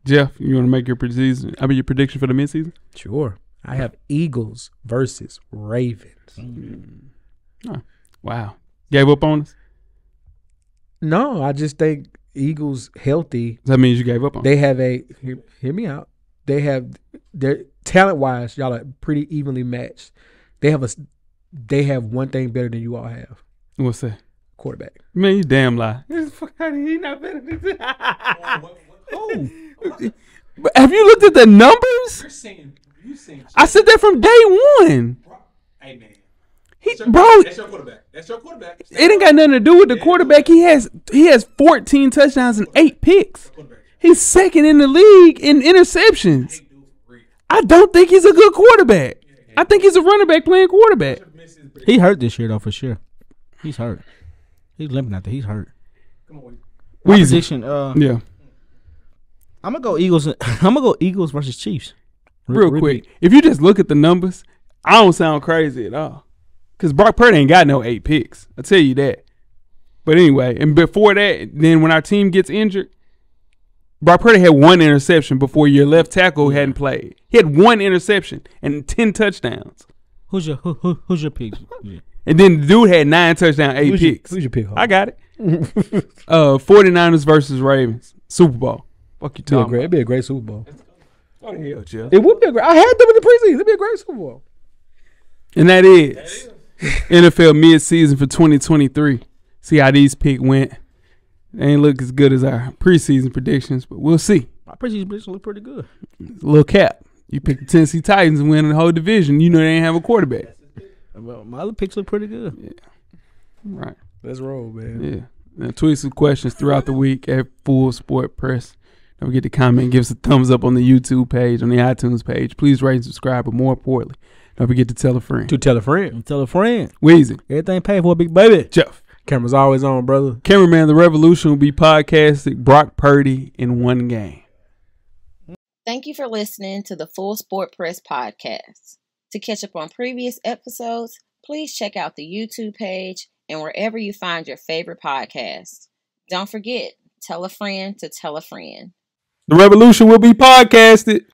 Jeff, you want to make your preseason? I mean your prediction for the midseason?
Sure. I have Eagles versus Ravens.
Wow, gave up on us.
No, I just think Eagles healthy.
That means you gave up on.
They have a hear, hear me out. They have their talent wise, y'all are pretty evenly matched. They have a they have one thing better than you all have.
What's that?
Quarterback.
Man, you damn lie. He not better than But Have you looked at the numbers?
You're saying, you saying,
I said that from day one.
Hey man,
He,
that's your,
bro,
that's your quarterback. That's your quarterback.
it ain't got nothing to do with the quarterback. He has he has 14 touchdowns and eight picks. He's second in the league in interceptions.
Hey, dude, read.
I don't think he's a good quarterback. I think he's a running back playing quarterback.
He hurt this year though for sure. He's hurt. He's limping out there. He's hurt.
Come on,
My
Weezy.
Uh,
Yeah,
I'm gonna go Eagles. I'm gonna go Eagles versus Chiefs. Re-
real
repeat.
quick. If you just look at the numbers, I don't sound crazy at all. Cause Brock Purdy ain't got no eight picks. I tell you that. But anyway, and before that, then when our team gets injured, Brock Purdy had one interception before your left tackle hadn't played. He had one interception and ten touchdowns.
Who's your who, who, who's your pick?
And then the dude had nine touchdowns, eight
Who's your,
picks.
who's your pick? Hawk?
I got it. uh 49ers versus Ravens. Super Bowl. Fuck you
It'd a great, it'd be a great Super Bowl.
Go to hell, Jeff.
It would be a great. I had them in the preseason. It'd be a great Super Bowl.
And that is NFL midseason for 2023. See how these pick went. They ain't look as good as our preseason predictions, but we'll see.
My preseason prediction look pretty good.
Little cap. You picked the Tennessee Titans and win the whole division. You know they ain't have a quarterback.
Well, my other picks look pretty good. Yeah.
Right.
Let's roll, man.
Yeah. Now, tweet some questions throughout the week at Full Sport Press. Don't forget to comment, give us a thumbs up on the YouTube page, on the iTunes page. Please rate and subscribe, but more importantly, don't forget to tell a friend.
To tell a friend.
And tell a friend.
Weezy,
Everything paid for, big baby.
Jeff,
Camera's always on, brother.
cameraman, the revolution will be podcasted. Brock Purdy in one game.
Thank you for listening to the Full Sport Press podcast. To catch up on previous episodes, please check out the YouTube page and wherever you find your favorite podcast. Don't forget, tell a friend to tell a friend.
The revolution will be podcasted.